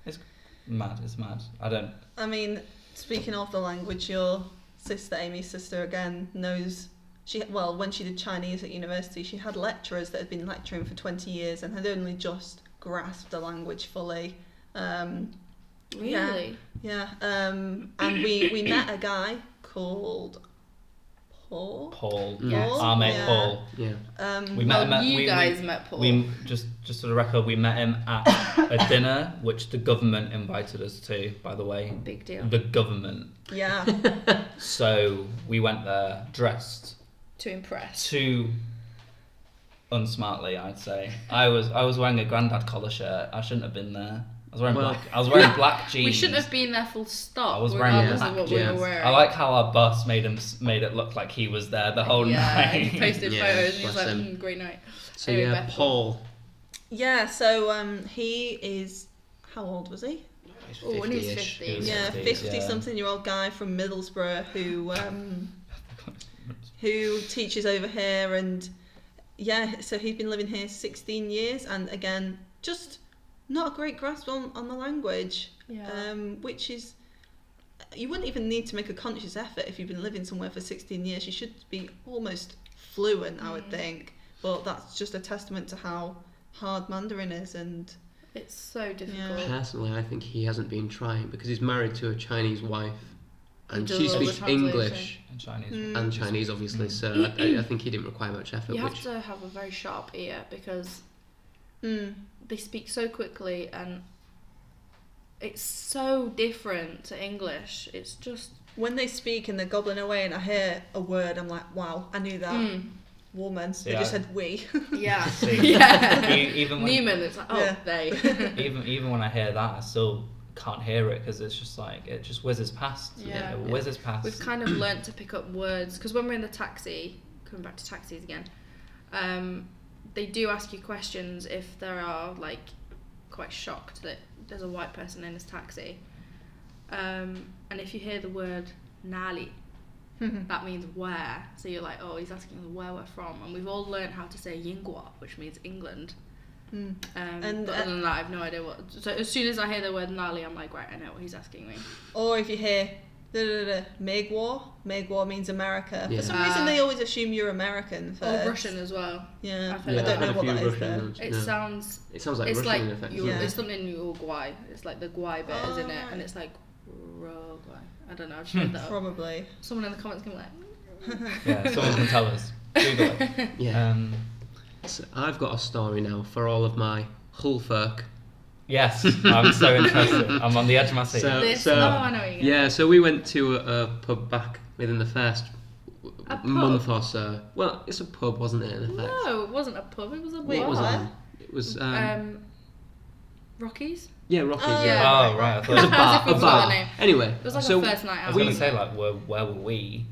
it's mad. It's mad. I don't. I mean, speaking of the language, your sister, Amy's sister, again knows. She well, when she did Chinese at university, she had lecturers that had been lecturing for twenty years and had only just grasped the language fully. Um, Yeah. Really? yeah, um, and we we met a guy called Paul. Paul, Yes. our mate Yeah. Paul. Yeah. Um, We met him well, at- you we- guys we- met Paul. We just just for the record, we met him at a dinner which the government invited us to. By the way, Big deal. the government. yeah. So we went there dressed to impress. too unsmartly, I'd say. I was I was wearing a granddad collar shirt. I shouldn't have been there. I was wearing Well- black. I was wearing black jeans. We shouldn't have been there full stop. I was wearing regardless black of what we jeans. were. I like how our bus made him made it look like he was there the whole yeah, night. he posted Yeah, photos and he was like, mm, great night. So Anyway, yeah, Beth. Paul. Yeah, so um, he is. How old was he? Oh, when he was 50-ish. 50. He Yeah, 50, 50 yeah. something year old guy from Middlesbrough who um, who teaches over here and yeah, so he's been living here 16 years and again, just not a great grasp on, on the language, Yeah. um, which is you wouldn't even need to make a conscious effort if you've been living somewhere for 16 years. You should be almost fluent, I would Mm. think. But that's just a testament to how hard Mandarin is and It's so difficult. Yeah. Personally, I think he hasn't been trying because he's married to a Chinese wife, and she speaks. English In Chinese. Mm. and Chinese, obviously. Mm. So I, I think he didn't require much effort. You have which to have a very sharp ear because mm, they speak so quickly and it's so different to English. It's just when they speak and they're gobbling away and I hear a word, I'm like, wow, I knew that. mm, Woman. They Yeah. just said we. yeah, yeah. Even when Newman, it's like oh Yeah. they. even even when I hear that, I still can't hear it because it's just like it just whizzes past. Yeah. it whizzes past. We've kind of learnt to pick up words because when we're in the taxi, coming back to taxis again, um, they do ask you questions if there are like quite shocked that there's a white person in this taxi, um, and if you hear the word "nali," that means where. So you're like, oh, he's asking where we're from, and we've all learned how to say "yingua," which means England. Mm. Um, And, but uh, other than that, I have no idea what. So as soon as I hear the word "nali," I'm like, right, I know what he's asking me. Or if you hear Megwar, Megwar means America. Yeah. For some reason, Ah. they always assume you're American first. Or Russian as well. Yeah, I've I don't that. know what few that is Russian though. ones, It no. sounds It sounds like it's Russian like effect. you, Yeah. it's something in Uruguay. It's like the guay bit isn't it, Oh, and it's like Uruguay. I don't know. I just made that up. Probably. Someone in the comments can be like, yeah, someone can tell us. Google it. Yeah. Um, So I've got a story now for all of my Hull folk. Yes, I'm so interested. I'm on the edge of my seat. So- this. so- oh, I know what you're Yeah, so we went to a, a pub back within the first w- A pub? month or so. Well, it's a pub, wasn't it? In effect, No, it wasn't a pub. It was a Wait, bar. It was. what? Um, it was. Um, Um, Rockies. yeah, Rockies. Oh, yeah. yeah. oh right, I thought It was a thought. bar. As if we a forgot bar. the name. Anyway, It was like so a first night I out. was gonna say like where where were we?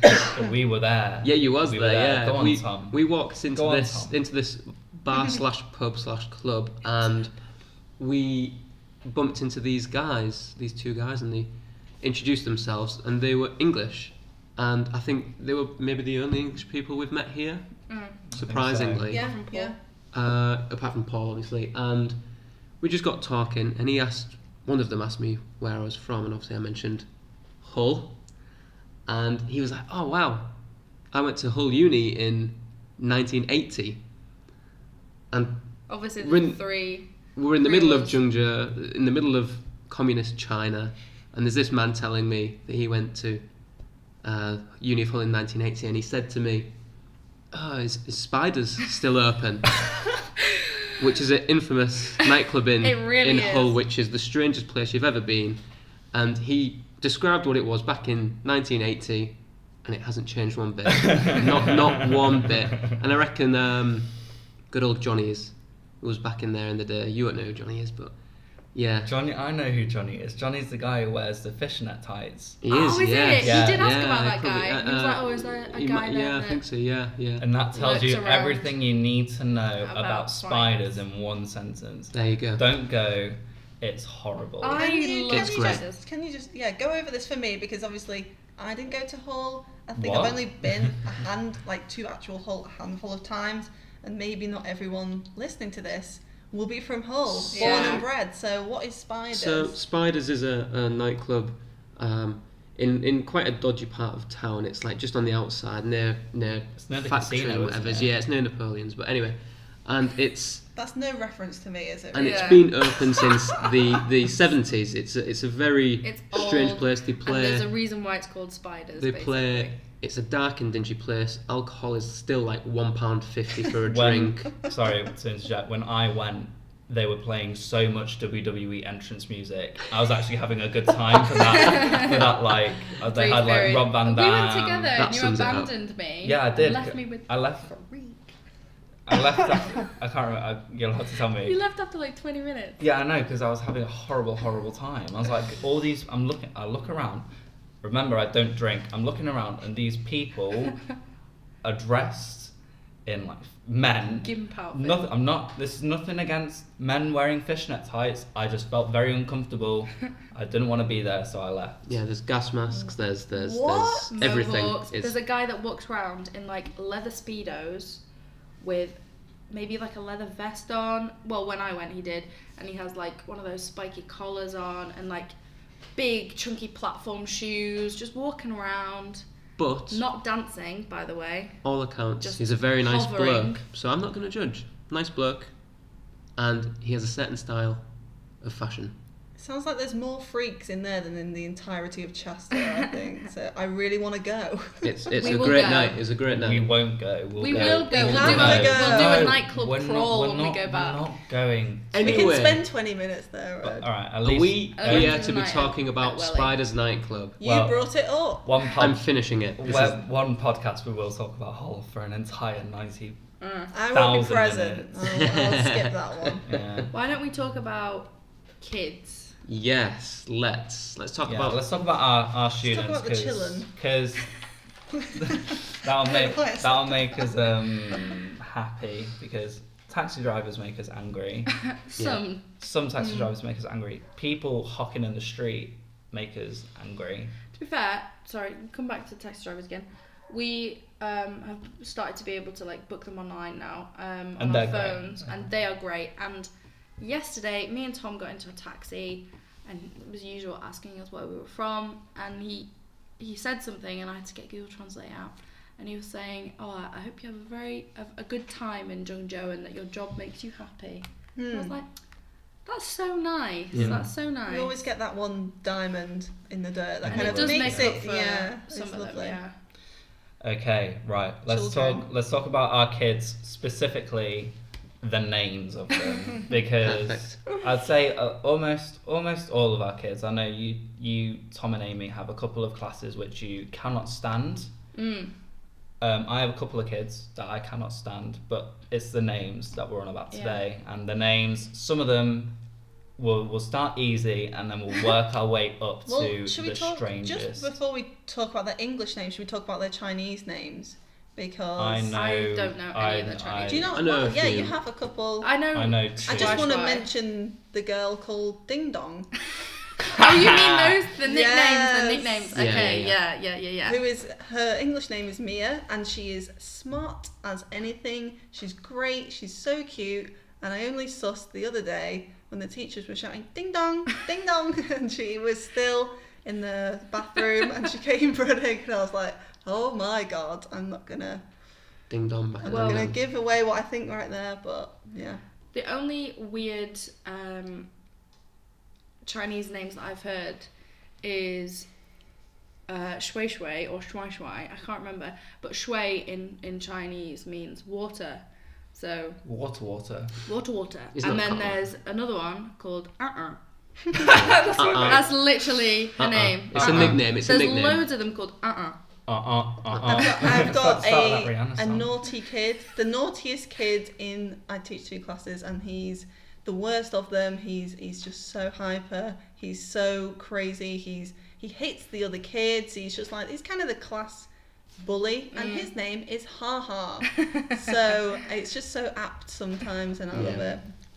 but we were there. yeah, you was We were there. there. Yeah, Go on, we Tom. we walked into Go on, this Tom. into this bar slash pub slash club, and we bumped into these guys, these two guys, and they introduced themselves, and they were English, and I think they were maybe the only English people we've met here, Mm. surprisingly. Yeah, from Paul. yeah. uh, apart from Paul, obviously. And we just got talking, and he asked, one of them asked me where I was from, and obviously I mentioned Hull. And he was like, oh, wow, I went to Hull Uni in 1980. And Obviously, the three. We're in the Three middle of was- Zhengzhou, in the middle of communist China, and there's this man telling me that he went to uh, Uni Hull in 1980, and he said to me, "Oh, is, is Spiders still open?" which is an infamous nightclub in really in is. Hull, which is the strangest place you've ever been. And he described what it was back in 1980, and it hasn't changed one bit, not not one bit. And I reckon um, good old Johnny is was back in there in the day. You won't know who Johnny is, but yeah, Johnny, I know who Johnny is. Johnny's the guy who wears the fishnet tights. he oh, is. is yeah. it? Yeah. He did ask Yeah, about that probably, guy. uh, he was like, "Oh, is there a guy might- there?" Yeah, I think so. Yeah, yeah. And that tells you around. everything you need to know About about, spiders. spiders in one sentence. There you go. Don't go, it's horrible. I Can you, love can It's you great. just can you just yeah go over this for me because obviously I didn't go to Hull. I think What? I've only been a hand like to actual Hull a handful of times, and maybe not everyone listening to this will be from Hull, born and bred. So what is spiders? So Spiders is a, a nightclub um, in in quite a dodgy part of town. It's like just on the outside near near It's near the factory casino, and whatever. it? Yeah, it's near Napoleon's. But anyway, and it's That's no reference to me, is it? and really? it's Yeah. been open since the the seventies. It's a, it's a very It's strange old, place. They And play. there's a reason why it's called Spiders. They basically. play. It's a dark and dingy place. Alcohol is still like one pound fifty for a When- drink. Sorry to interject. When I went, they were playing so much WWE entrance music. I was actually having a good time for that. for that, like uh, they Brief had like. Rob Van Dam. We went together That and you sums it up. abandoned me. Yeah, I and did. left me with I left. freak. I left. After, I can't remember. I, you'll have to tell me. You left after like 20 minutes. Yeah, I know because I was having a horrible, horrible time. I was like, all these. I'm looking. I look around. Remember, I don't drink. I'm looking around, and these people are dressed in like men. Gimp outfit. Nothing. I'm not. This is nothing against men wearing fishnet tights. I just felt very uncomfortable. I didn't want to be there, so I left. Yeah, there's gas masks. There's there's What? there's everything. Mohawks. It's There's a guy that walks around in like leather speedos with maybe like a leather vest on. Well, when I went, he did, and he has like one of those spiky collars on and like big chunky platform shoes, just walking around, but not dancing, by the way. all accounts, just he's a very nice hovering. bloke. So I'm not going to judge. Nice bloke, and he has a certain style of fashion. Sounds like there's more freaks in there than in the entirety of Chester, I think. so I really want to go. It's it's We a great go. night. It's a great night. We won't go. We'll we go. will go. We We'll do, to a, go. we'll do a nightclub we're crawl we're when not- we go back. We're not going. we can spend 20 minutes there. But, all right, at are we I don't here to be talking about Spiders nightclub? You well, brought it up. one I'm finishing it. This is- one podcast we will talk about Hull for an entire ninety. Uh. I won't be present. minutes. I'll, I'll skip that one. Yeah. Why don't we talk about kids? Yes, let's let's talk yeah, about let's talk about our, our students about the chillin'. because that'll make that'll make us um, happy because taxi drivers make us angry. Some. Some Mm. taxi drivers make us angry. People hocking in the street make us angry. To be fair, sorry, come back to taxi drivers again. We um, have started to be able to like book them online now um, And on our they're great. phones, and they are great. And yesterday, me and Tom got into a taxi, and it was usual asking us where we were from, and he he said something, and I had to get Google Translate out. And he was saying, "Oh, I I hope you have a very a, a good time in Zhengzhou, and that your job makes you happy." I was Hmm. like, "That's so nice. Yeah. That's so nice." We always get that one diamond in the dirt that And kind it of does makes make it, up for yeah, some it's of lovely. them. Yeah. Okay, right. Let's Children. talk. Let's talk about our kids specifically, the names of them because I'd say uh, almost almost all of our kids. I know you you Tom and Amy have a couple of classes which you cannot stand. Mm. Um, I have a couple of kids that I cannot stand, but it's the names that we're on about Yeah. today, and the names. Some of them we'll, we'll start easy, and then we'll work our way up Well, to should the we talk strangest. just before we talk about their English names? Should we talk about their Chinese names? Because I know. I don't know any of the I- Chinese. do you know? I know well, yeah, you have a couple. I know. I know. I just want to mention the girl called Ding Dong, Oh, you mean those the nicknames? Yes. The nicknames. Yeah, Okay. yeah, Yeah. Yeah. Yeah. Yeah. who is her English name is Mia, and she is smart as anything. She's great. She's so cute. And I only sussed the other day when the teachers were shouting "Ding dong, ding dong," and she was still in the bathroom, and she came running, and I was like, "Oh my god, I'm not gonna, Ding dong back I'm Well- not gonna give away what I think right there." But yeah, The only weird um, Chinese names that I've heard is uh, shui shui or shui shui. I can't remember, but shui in in Chinese means water. So Water, water. water, water. It's and then common. there's another one called uh uh. Uh-uh. That's literally her Uh-uh. name. It's a Uh-uh. nickname. It's a nickname. There's nickname. loads of them called uh uh. Uh uh uh uh. I've got, I've got a, Rihanna a song. naughty kid, the naughtiest kid in I teach two classes, and he's the worst of them. He's he's just so hyper. He's so crazy. He's he hates the other kids. He's just like he's kind of the class bully, and Mm. his name is Ha Ha. so it's just so apt sometimes, and I love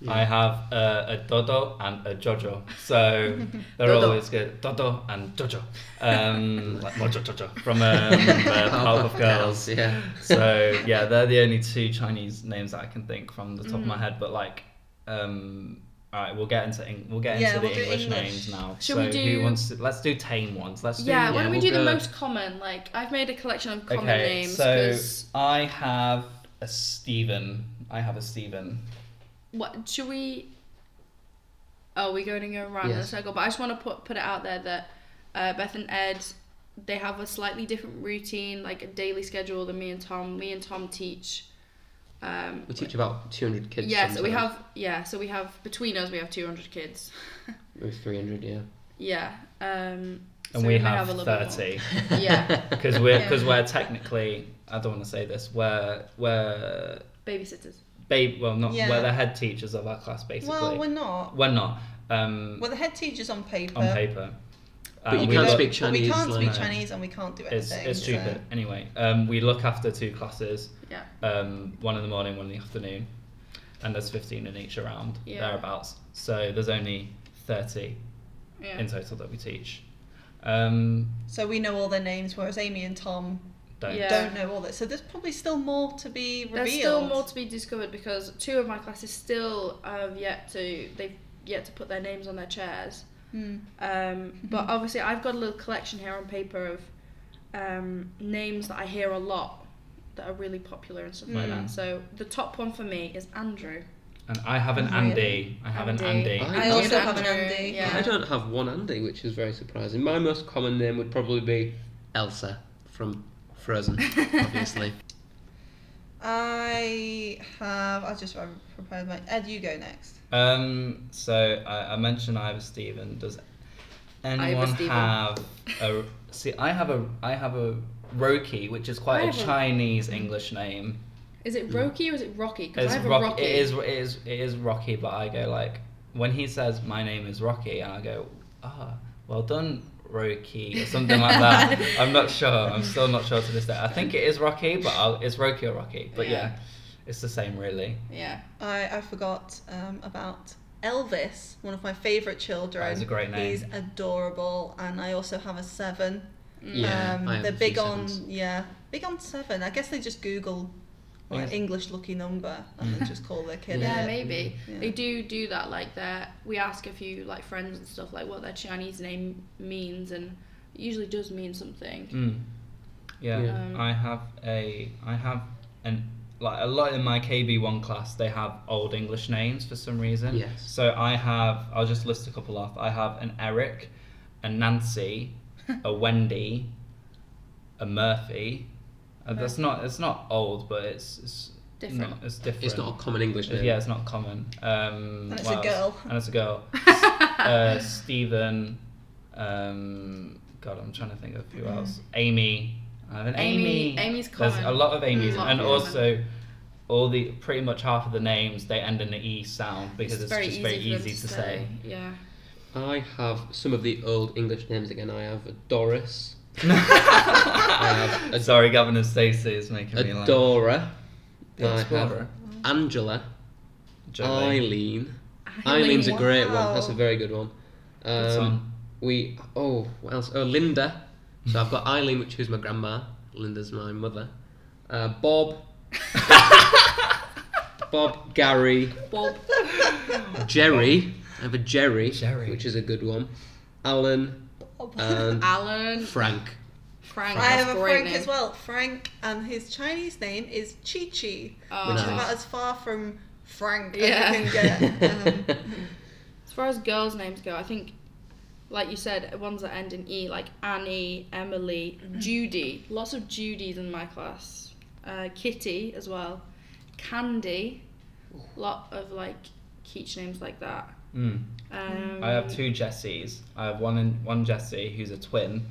Yeah. I have uh, a Dodo and a Jojo, so they're Dodo. always good. Dodo and Jojo, um, like Mojo Jojo from um, the Powerpuff Girls. Yeah. So yeah, they're the only two Chinese names that I can think from the top of my Mm. head. But like, um, all right, we'll get into we'll get Yeah, into the we'll English, English. names now. Shall so we do- who wants to? Let's do tame ones. Let's do. Yeah, why don't we we'll do the most common? Like I've made a collection of common okay, names. so 'cause- I have a Stephen. I have a Stephen. What should we? Oh, we're going to go around in a circle, but I just want to put put it out there that uh, Beth and Ed, they have a slightly different routine, like a daily schedule than me and Tom. Me and Tom teach. Um, We teach about 200 kids. yeah, so we have yeah, so we have between us we have two hundred kids. Maybe 300, yeah. Yeah. Um, And so we may have, a little bit more. 30. Yeah, Because we're, Yeah. cause we're technically, I don't want to say this, we're, we're, babysitters. Babe, well, not, Yeah. we're the head teachers of our class, basically. Well, we're not. We're not. Um, We're the head teachers on paper. on paper. But Uh, you we can't look- speak But we Chinese, can't speak Chinese and we can't do It's, anything. it's so- stupid. Anyway, um, we look after two classes, Yeah. um, one in the morning, one in the afternoon, and there's 15 in each around, Yeah. thereabouts. So there's only 30 Yeah. in total that we teach. Um, So we know all their names, whereas Amy and Tom don't. Yeah. don't know all that. So there's probably still more to be revealed. There's still more to be discovered because two of my classes still have yet to they've yet to put their names on their chairs. Hmm. Um, but obviously, I've got a little collection here on paper of um, names that I hear a lot that are really popular and stuff like Mm. that. So the top one for me is Andrew. And I have an Really? Andy. I have Andy. an Andy. I I also Yeah. have an Andy. yeah. I don't have one Andy, which is very surprising. My most common name would probably be Elsa from Frozen, obviously. I have. I just prepared my. Ed, you go next. Um, so I, I mentioned Ivor Stephen. Does anyone Stephen. have a see? I have a I have a Roki, which is quite I a have a- Chinese English name. Is it Roki or is it Rocky? Because I have a Rocky. It is it is it is Rocky, but I go like when he says my name is Rocky, and I go ah well done. Rocky or something like that. I'm not sure. I'm still not sure to this day. I think it is Rocky, but I'll, it's Rocky or Rocky. But yeah. Yeah. it's the same really. Yeah. I I forgot um, about Elvis, one of my favourite children. That is a great name. He's adorable, and I also have a seven. Yeah, um, they're big on sevens. yeah, big on seven. I guess they just Google like Yes. English lucky number and they just call their kid. Yeah, it. maybe Yeah. they do do that. Like that, we ask a few like friends and stuff like what their Chinese name means, and it usually does mean something. Mm. Yeah, Yeah. Um, I have a I have an like a lot in my KB one class. They have old English names for some reason. Yes. So I have. I'll just list a couple off. I have an Eric, a Nancy, a Wendy, a Murphy. Uh, that's not. It's not old, but it's it's Different. Not, it's different. It's not a common English name. Yeah, it's not common. Um, And it's what a girl. And it's a girl. uh, Stephen. Um, God, I'm trying to think of who else. Amy. I have an Amy. Amy- Amy's There's a lot of Amy's, A lot and of also all the pretty much half of the names they end in the e sound because it's, very just easy very easy to to say. Yeah. I have some of the old English names again. I have Doris, have a- Sorry, Gavin and Stacey is making me a laugh. Dora, The I Explorer. have Angela, Jolie. Eileen. Eileen's a great one. That's a very good one. Um, song. we oh what else? Oh Linda. So I've got Eileen, which is my grandma. Linda's my mother. Uh, Bob. Bob, Gary, Bob. Jerry. I have a Jerry, Jerry. which is a good one. Alan and Alan. Frank. Frank. I have a Frank name. as well. Frank, and his Chinese name is Chi Chi, Oh. which is about as far from Frank Yeah. as you can get. Um, As far as girls' names go, I think, like you said, ones that end in E, like Annie, Emily, Judy. Lots of Judys in my class. Uh, Kitty as well. Candy. Lot of like Keach names like that. Mm. Um, I have two Jessies. I have one in, one Jessie who's a twin,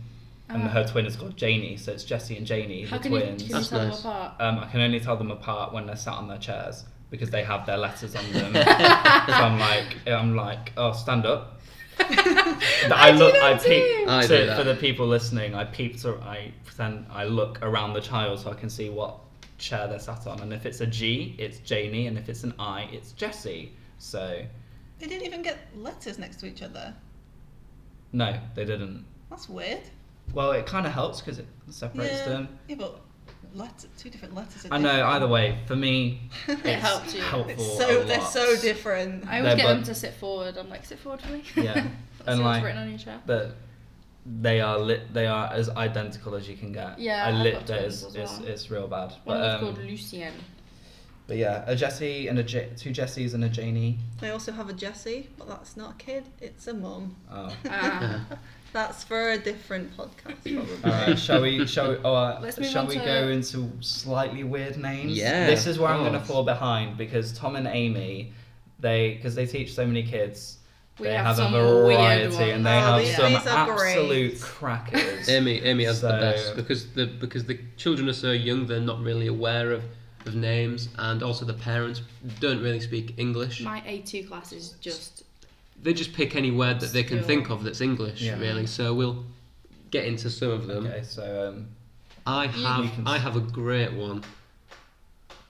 and Ah. her twin is called Janie. So it's Jessie and Janie, How the can you, twins. can you That's tell nice. them apart? Um, I can only tell them apart when they're sat on their chairs because they have their letters on them. so I'm like, I'm like, oh, stand up. I, I do look, that I too. peep. I to- do that. For the people listening, I peep. So I pretend I look around the child so I can see what chair they're sat on. And if it's a G, it's Janie, and if it's an I, it's Jessie. So they didn't even get letters next to each other. no, they didn't. That's weird. Well, it kind of helps because it separates yeah. them. Yeah, but letter, two different letters. Are I know. Either way, for me, It it's helps you. helpful. It's so a they're lot. so different. I always They're get them to sit forward. I'm like, sit forward for me. Yeah. Let's And see like- written on your chair. but they are lit. They are as identical as you can get. Yeah, I I've lit got that twins is as it's, well. it's real bad. One But was um, called Lucien. But yeah, a Jessie and a J- two Jessies and a Janie. I also have a Jessie, but that's not a kid, it's a mum. Oh. Ah. That's for a different podcast, probably. Alright, shall we? Shall we? Oh, uh, Let's move shall on we to- go into slightly weird names? Yeah, This is where of I'm going to course. fall behind because Tom and Amy, they because they teach so many kids. We they have have, some a weird variety, and they. Oh, have these- some these are great. absolute crackers. Amy, Amy has the So- best because the because the children are so young, they're not really aware of, of names, and also the parents don't really speak English. My A2 class is just. They just pick any word that they can Obscure. think of that's English, Yeah. really. So we'll get into some of them. Okay, so um, I You- have can- I have a great one.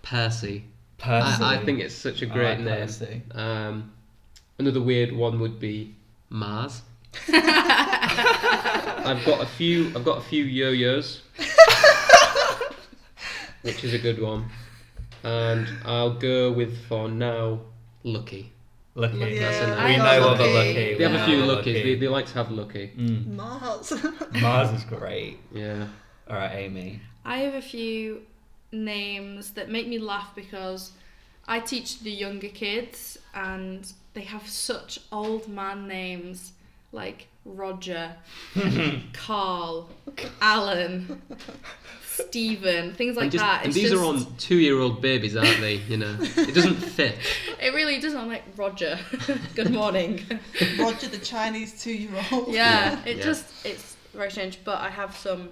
Percy. Percy. I, I think it's such a I great like name. Percy. Um, another weird one would be Mars. I've got a few. I've got a few yo-yos, which is a good one, and I'll go with for now Lucky. Lucky. Yeah, That's a we know I of a Lucky. Lucky. They have a few know of Luckies. They, they like to have Lucky. Mm. Mars. Mars is great. Yeah. All right, Amy. I have a few names that make me laugh because I teach the younger kids and they have such old man names like Roger, Carl, Alan, Stephen, things like and, just, that. and these just, are on two-year-old babies, aren't they? You know, it doesn't fit. It really doesn't. I'm like Roger. Good morning. Roger the Chinese two-year-old. yeah, it Yeah. just it's very strange. But I have some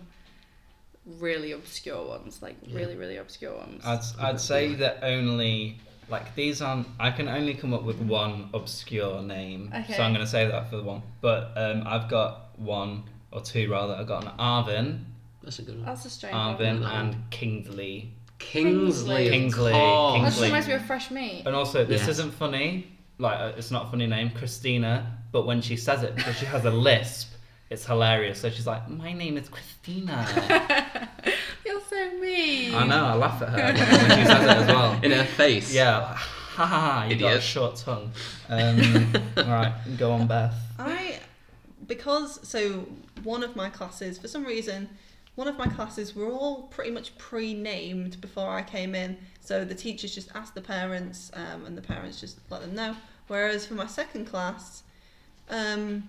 really obscure ones, like Yeah. really really obscure ones. I'd, I'd say that only like these aren't. I can only come up with one obscure name, Okay. so I'm going to say that for the one. But um, I've got one or two rather. I've got an Arvin, That's a good one. That's a strange one. Arvin, one. and Kingsley. Kingsley. of Kingsley. course. That just Kingsley. reminds me of fresh meat. And also, this Yes. isn't funny. Like, uh, it's not a funny name, Christina. But when she says it, because she has a lisp, it's hilarious. So she's like, "My name is Christina." You're so mean. I know. I laugh at her when she says it as well. In her face. Yeah, like, ha ha ha, you got a short tongue. Um, alright, go on, Beth. I, because so one of my classes, for some reason, one of my classes were all pretty much pre-named before I came in. So the teachers just asked the parents, um, and the parents just let them know. Whereas for my second class, um,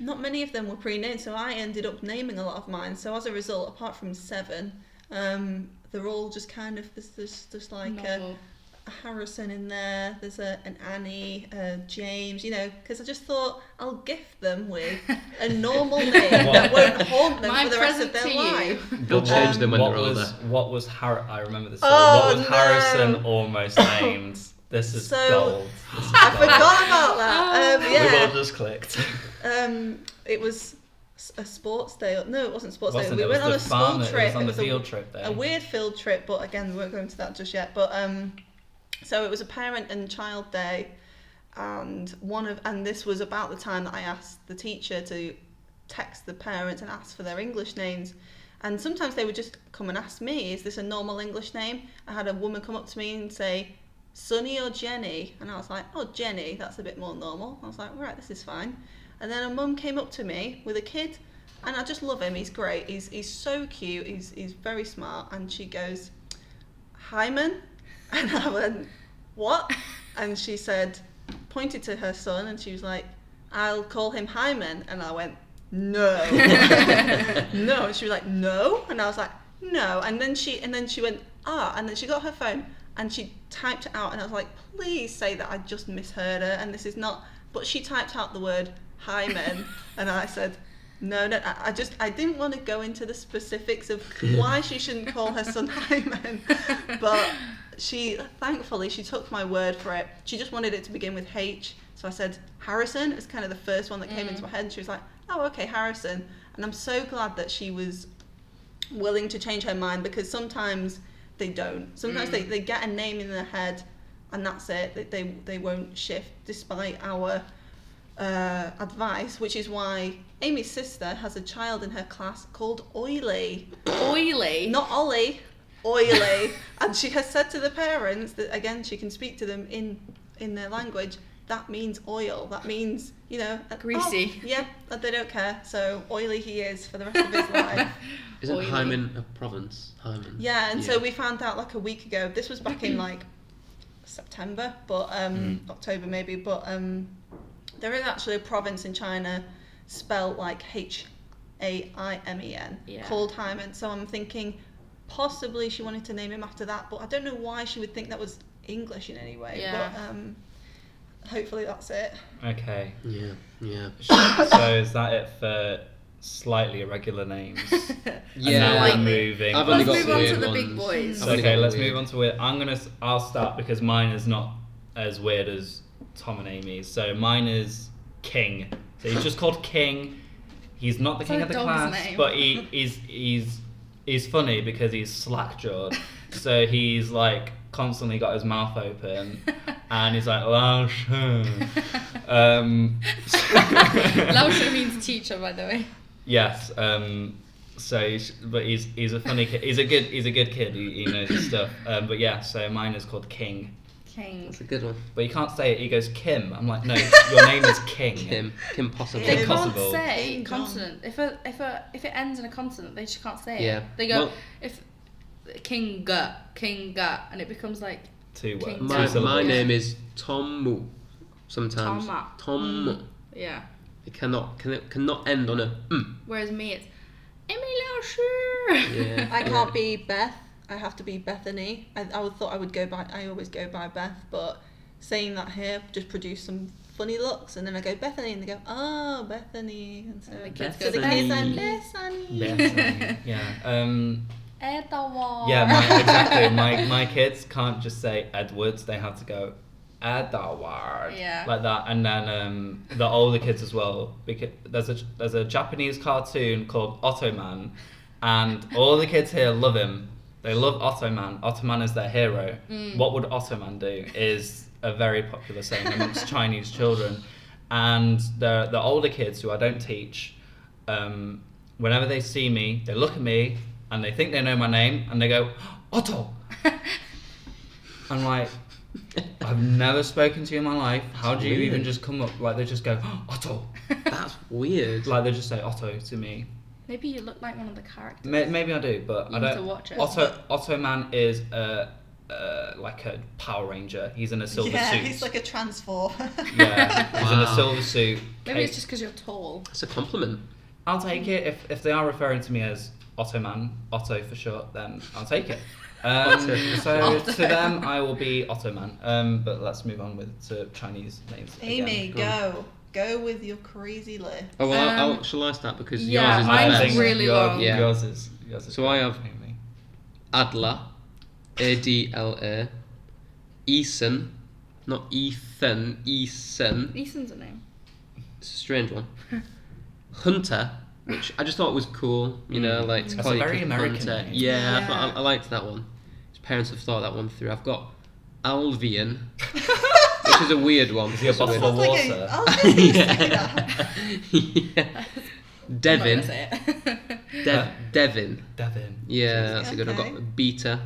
not many of them were pre-named, so I ended up naming a lot of mine. So as a result, apart from seven, um, they're all just kind of there's there's just like Novel. a Harrison in there. There's a, an Annie, a James. You know, because I just thought I'll gift them with a normal name that won't haunt them My for the rest of their life. They'll Um, change them when what they're was older. what was Har- I remember this. story. Oh, what was no. Harrison almost named? This is So- gold. This is I gold. forgot about that. Um, We all just clicked. um, it was a sports day. No, it wasn't sports Wasn't day. it? We It went on a school farm- it was on the a- field trip day. a weird field trip, but again, we won't go into that just yet. But um, so it was a parent and child day, and one of and this was about the time that I asked the teacher to text the parents and ask for their English names. And sometimes they would just come and ask me, "Is this a normal English name?" I had a woman come up to me and say, "Sunny or Jenny?" And I was like, "Oh, Jenny, that's a bit more normal." I was like, "Right, this is fine." And then a mum came up to me with a kid, and I just love him. He's great. He's he's so cute. He's he's very smart. And she goes, Hyman, and I went, what? And she said, pointed to her son, and she was like, I'll call him Hyman. And I went, no, no. And she was like, no, and I was like, no. And then she and then she went, ah, and then she got her phone and she typed it out, and I was like, please say that I just misheard her, and this is not. But she typed out the word Hyman, and I said, no, no, I I just I didn't want to go into the specifics of why she shouldn't call her son Hyman, but she thankfully she took my word for it. She just wanted it to begin with H, so I said Harrison. It was kind of the first one that came Mm. into my head, and she was like, oh, okay, Harrison. And I'm so glad that she was willing to change her mind because sometimes they don't. Sometimes Mm. they, they get a name in their head, and that's it. They they, they won't shift despite our uh, advice, which is why Amy's sister has a child in her class called Oily. Oily. Not Ollie, Oily. and she has said to the parents that again she can speak to them in in their language. That means oil. That means you know uh, Greasy. oh, yeah, uh, they don't care. So oily he is for the rest of his life. Isn't Oily. Hyman a province? Hyman. Yeah, and so we found out like a week ago. This was back in like September, but um, October maybe. But um, there is actually a province in China spelled like H A I M E N Yeah. called Hyman. So I'm thinking possibly she wanted to name him after that, but I don't know why she would think that was English in any way. Yeah. But um, hopefully that's it. Okay. Yeah, yeah. so is that it for slightly irregular names? Yeah. And now Like- we're moving. I've only Let's got move on to the ones. big boys. I've only okay, got let's weird. move on to weird. I'm gonna. I'll start because mine is not as weird as Tom and Amy's. So mine is King. So he's just called King. He's not the It's king like of the a dog's class, name. but he he's he's he's funny because he's slack jawed. so he's like constantly got his mouth open, and he's like Lao Shu. Um, Lao Shu means teacher, by the way. Yes. Um, so, he's, but he's he's a funny kid. He's a good he's a good kid. He, he knows his stuff. Um, but yeah. So mine is called King. King. That's a good one. But you can't say it. He goes Kim. I'm like, no, your name is King. Kim, Kim possible. They Kim can't Possible. say King consonant. If a if a if it ends in a consonant, they just can't say it. Yeah. They go Well- if king king and it becomes like Two words. King My, Tom. my name is Tom Mu. Sometimes Toma. Tom. yeah. It cannot can it cannot end on a mm. Whereas me, it's Emily Lao Yeah. I can't be Beth. I have to be Bethany. I, I would thought I would go by. I always go by Beth, but saying that here just produced some funny looks, and then I go Bethany, and they go, "Oh, Bethany," and so, And the kids so go the kids Bethany. are Bethany. Bethany. yeah. Um, Edward. yeah. My, exactly. My my kids can't just say Edwards. They have to go Edward. Yeah. Like that, and then um, the older kids as well. Because there's a there's a Japanese cartoon called Ottoman, and all the kids here love him. They love Ottoman. Ottoman is their hero. Mm. What would Ottoman do? Is a very popular saying amongst Chinese children, and the the older kids who I don't teach, um, whenever they see me, they look at me and they think they know my name, and they go Otto. I'm like, I've never spoken to you in my life. How do you Weird. even just come up? Like they just go Otto. That's weird. Like they just say Otto to me. Maybe you look like one of the characters. May- Maybe I do, but You I need don't. to watch it. Otto Otto Man is uh, uh, like a Power Ranger. He's in a silver yeah, suit. he's like a transform. yeah, he's in a Wow. silver suit. Maybe it's cape. just because you're tall. That's a compliment. I'll take it if, if they are referring to me as Otto Man, Otto for short. Then I'll take it. Um, Otto. so Otto. to them, I will be Otto Man. Um, but let's move on with to Chinese names. Amy, again. go, go with your crazy list. Oh well, I'll, Um, I'll, shall I start because yeah, yours is the mine's best. really Your- long. Yeah. Yours is. Yours is So I have- Amy. Adler, A D L A, Eason, not Ethan, Eason. Eason's a name. It's a strange one. Hunter, which I just thought was cool. You know, Mm. like to That's call a your very American Hunter. name. Yeah, I, thought, I, Yeah. I liked that one. His parents have thought that one through. I've got Alvian, which is a weird one. Is he a It's weird. bottle of Sounds like water? a- I was just gonna say that. yeah. Devin. not gonna say it. Dev, Devin. Devin. Yeah, that's a good one. I've got Beta.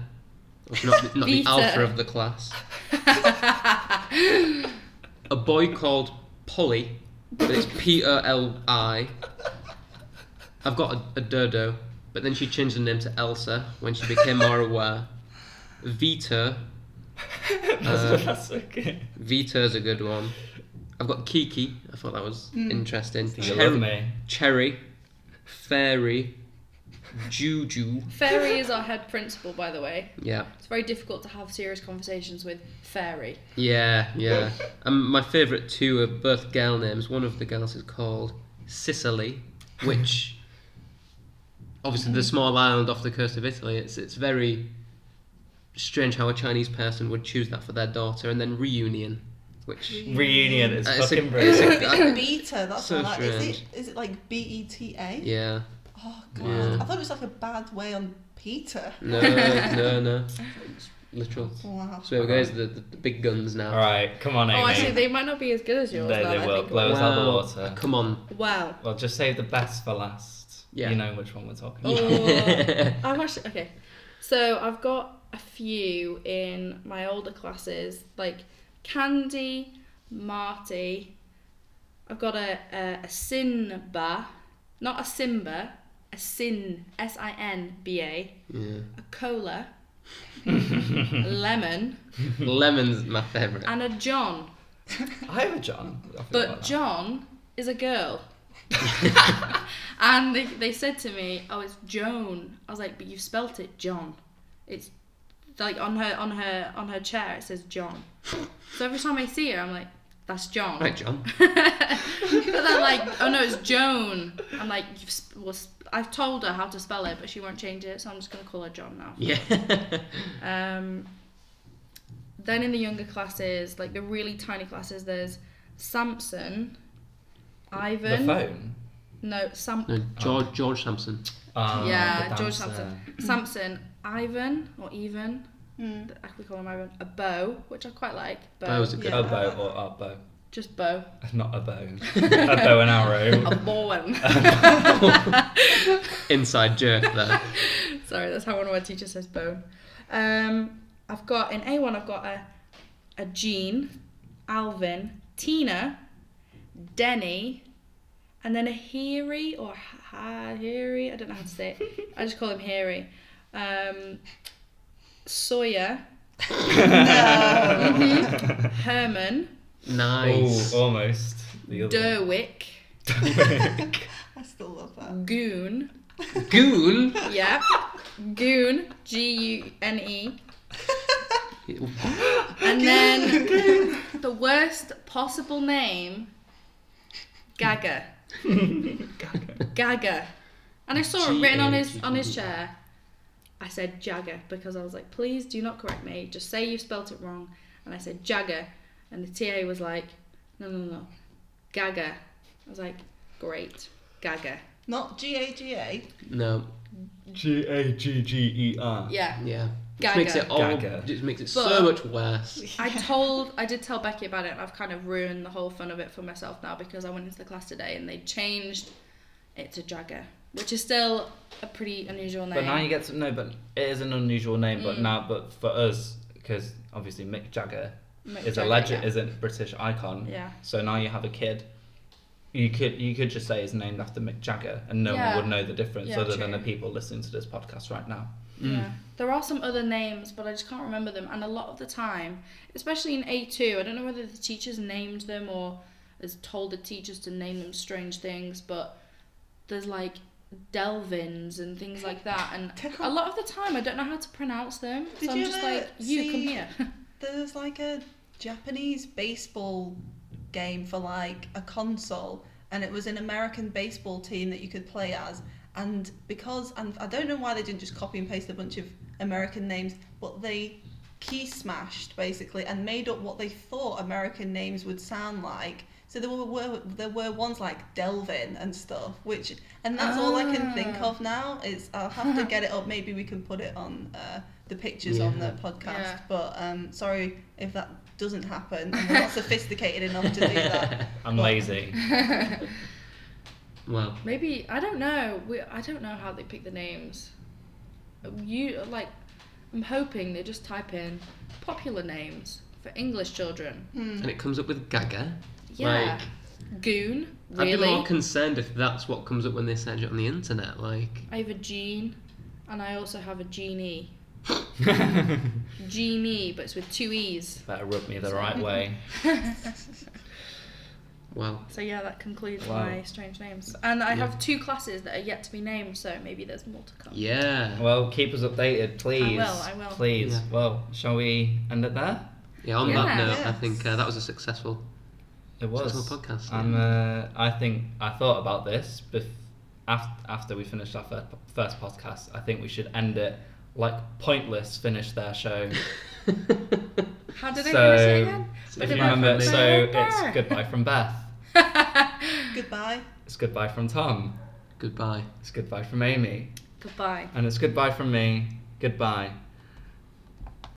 Which not, not the alpha of the class. A boy called Polly, but it's P O L I. I've got a, a dodo, but then she changed the name to Elsa when she became more aware. Vita. that's, Uh, that's okay. Vita's a good one. I've got Kiki. I thought that was Mm. interesting. You love me. Cherry. Fairy. Juju. Fairy is our head principal, by the way. Yeah. It's very difficult to have serious conversations with Fairy. Yeah, yeah. And my favourite two are both girl names. One of the girls is called Sicily, which obviously the small island off the coast of Italy. It's it's very strange how a Chinese person would choose that for their daughter. And then Reunion, which Reunion is Uh, it's a- fucking it's a- Beta, that's So what I like. Is strange. it, is it like B E T A? yeah, Oh god, Yeah. I thought it was like a bad way on Peter. no, no, no, it's literal. Wow. So there goes the, the, the big guns now. All right, come on, Amy. Oh, actually, they might not be as good as yours. They- now they that will. Blow about us out of the water. Come on. it. Wow. Well, just save the best for last. Yeah. You know which one we're talking Oh, about. I'm actually okay. So I've got a few in my older classes, like Candy, Marty. I've got a a, a Sinba, not a Simba, a Sin S I N B A, Yeah. a Cola, Lemon, Lemon's my favourite. and a John. I have a John. But. John is a girl. and they, they said to me, "Oh, it's Joan." I was like, "But you've spelt it John. It's like on her on her on her chair it says John." So every time I see her, I'm like, "That's John." Right, John. but then like, "Oh no, it's Joan." I'm like, You've sp- well, sp- I've told her how to spell it, but she won't change it, so I'm just gonna call her John now. Yeah. Um, then in the younger classes, like the really tiny classes, there's Samson, the Ivan. phone. No, Sam. no, George George Sampson. Ah, Yeah, George dancer. Samson, Ivan or even. Mm. We call him Ivan. A bow, which I quite like. Bow. Bow's a good Yeah. A bow or a bow. Just bow. Not a bow. a bow and arrow. A bow bowen. inside joke there. Sorry, that's how one of my teachers says bone. Um, I've got in A1. I've got a a Jean, Alvin, Tina, Denny, and then a Heary or ha Heary. I don't know how to say it. I just call him Heary. Um, Sawyer, mhm, Herman, Nice. Oh, almost. The other Derwick, one. I still love that. Goon. Goon. Yep. Goon. G U N E. And then the worst possible name, Gaga. Gaga. And I saw it written on his on his chair. I said Jagger because I was like, please do not correct me. Just say you spelt it wrong. And I said Jagger. And the TA was like, no, no, no. Gaga. I was like, great. Gaga. Not G A G A. No. G A G G E R. Yeah. Yeah. Gaga. Just makes it all. Gaga. Just makes it But- so much worse. I told, I did tell Becky about it, and I've kind of ruined the whole fun of it for myself now because I went into the class today and they changed it to Jagger, which is still a pretty unusual name. But now you get to know, but it is an unusual name. But Mm. now, but for us, because obviously Mick Jagger Mick is a Jagger, legend, yeah. is a British icon. Yeah. So now you have a kid. You could you could just say it's named after Mick Jagger, and no Yeah. one would know the difference Yeah, other than true. the people listening to this podcast right now. Yeah. There are some other names, but I just can't remember them. And a lot of the time, especially in A2, I don't know whether the teachers named them or has told the teachers to name them strange things, but there's like Delvins and things like that. And a lot of the time, I don't know how to pronounce them. Did so I'm you just like, you come here. There's like a Japanese baseball game for like a console, and it was an American baseball team that you could play as. And because, and I don't know why they didn't just copy and paste a bunch of American names, but they key smashed basically and made up what they thought American names would sound like. So there were, were there were ones like Delvin and stuff, which and that's all I can think Ah. of now. Is I'll have to get it up. Maybe we can put it on uh, the pictures on the podcast. Yeah. But um, sorry if that doesn't happen. and We're not sophisticated enough to do that. I'm But- lazy. Well, Maybe I don't know. We, I don't know how they pick the names. You like, I'm hoping they just type in popular names for English children. Hmm. and it comes up with Gaga. Yeah. Goon. I'd be more concerned if that's what comes up when they search it on the internet. Like, I have a Jean, and I also have a Genie. Genie, but it's with two e's. Better rub me the right way. well, So yeah, that concludes Wow. my strange names. And I Yeah. have two classes that are yet to be named, so maybe there's more to come. yeah. Well, keep us updated, please. I will, I will. Please. Yeah. Well, shall we end it there? Yeah, on Yeah. that note, I think uh, that was a successful, It was. successful podcast. And uh, I think I thought about this bef- after, after we finished our fir- first podcast. I think we should end it like Pointless Finish their show. How did I So, finish it again? if Goodbye you from remember, so it's goodbye from Beth. Goodbye. It's goodbye from Tom. Goodbye. It's goodbye from Amy. Goodbye. And it's goodbye from me. Goodbye.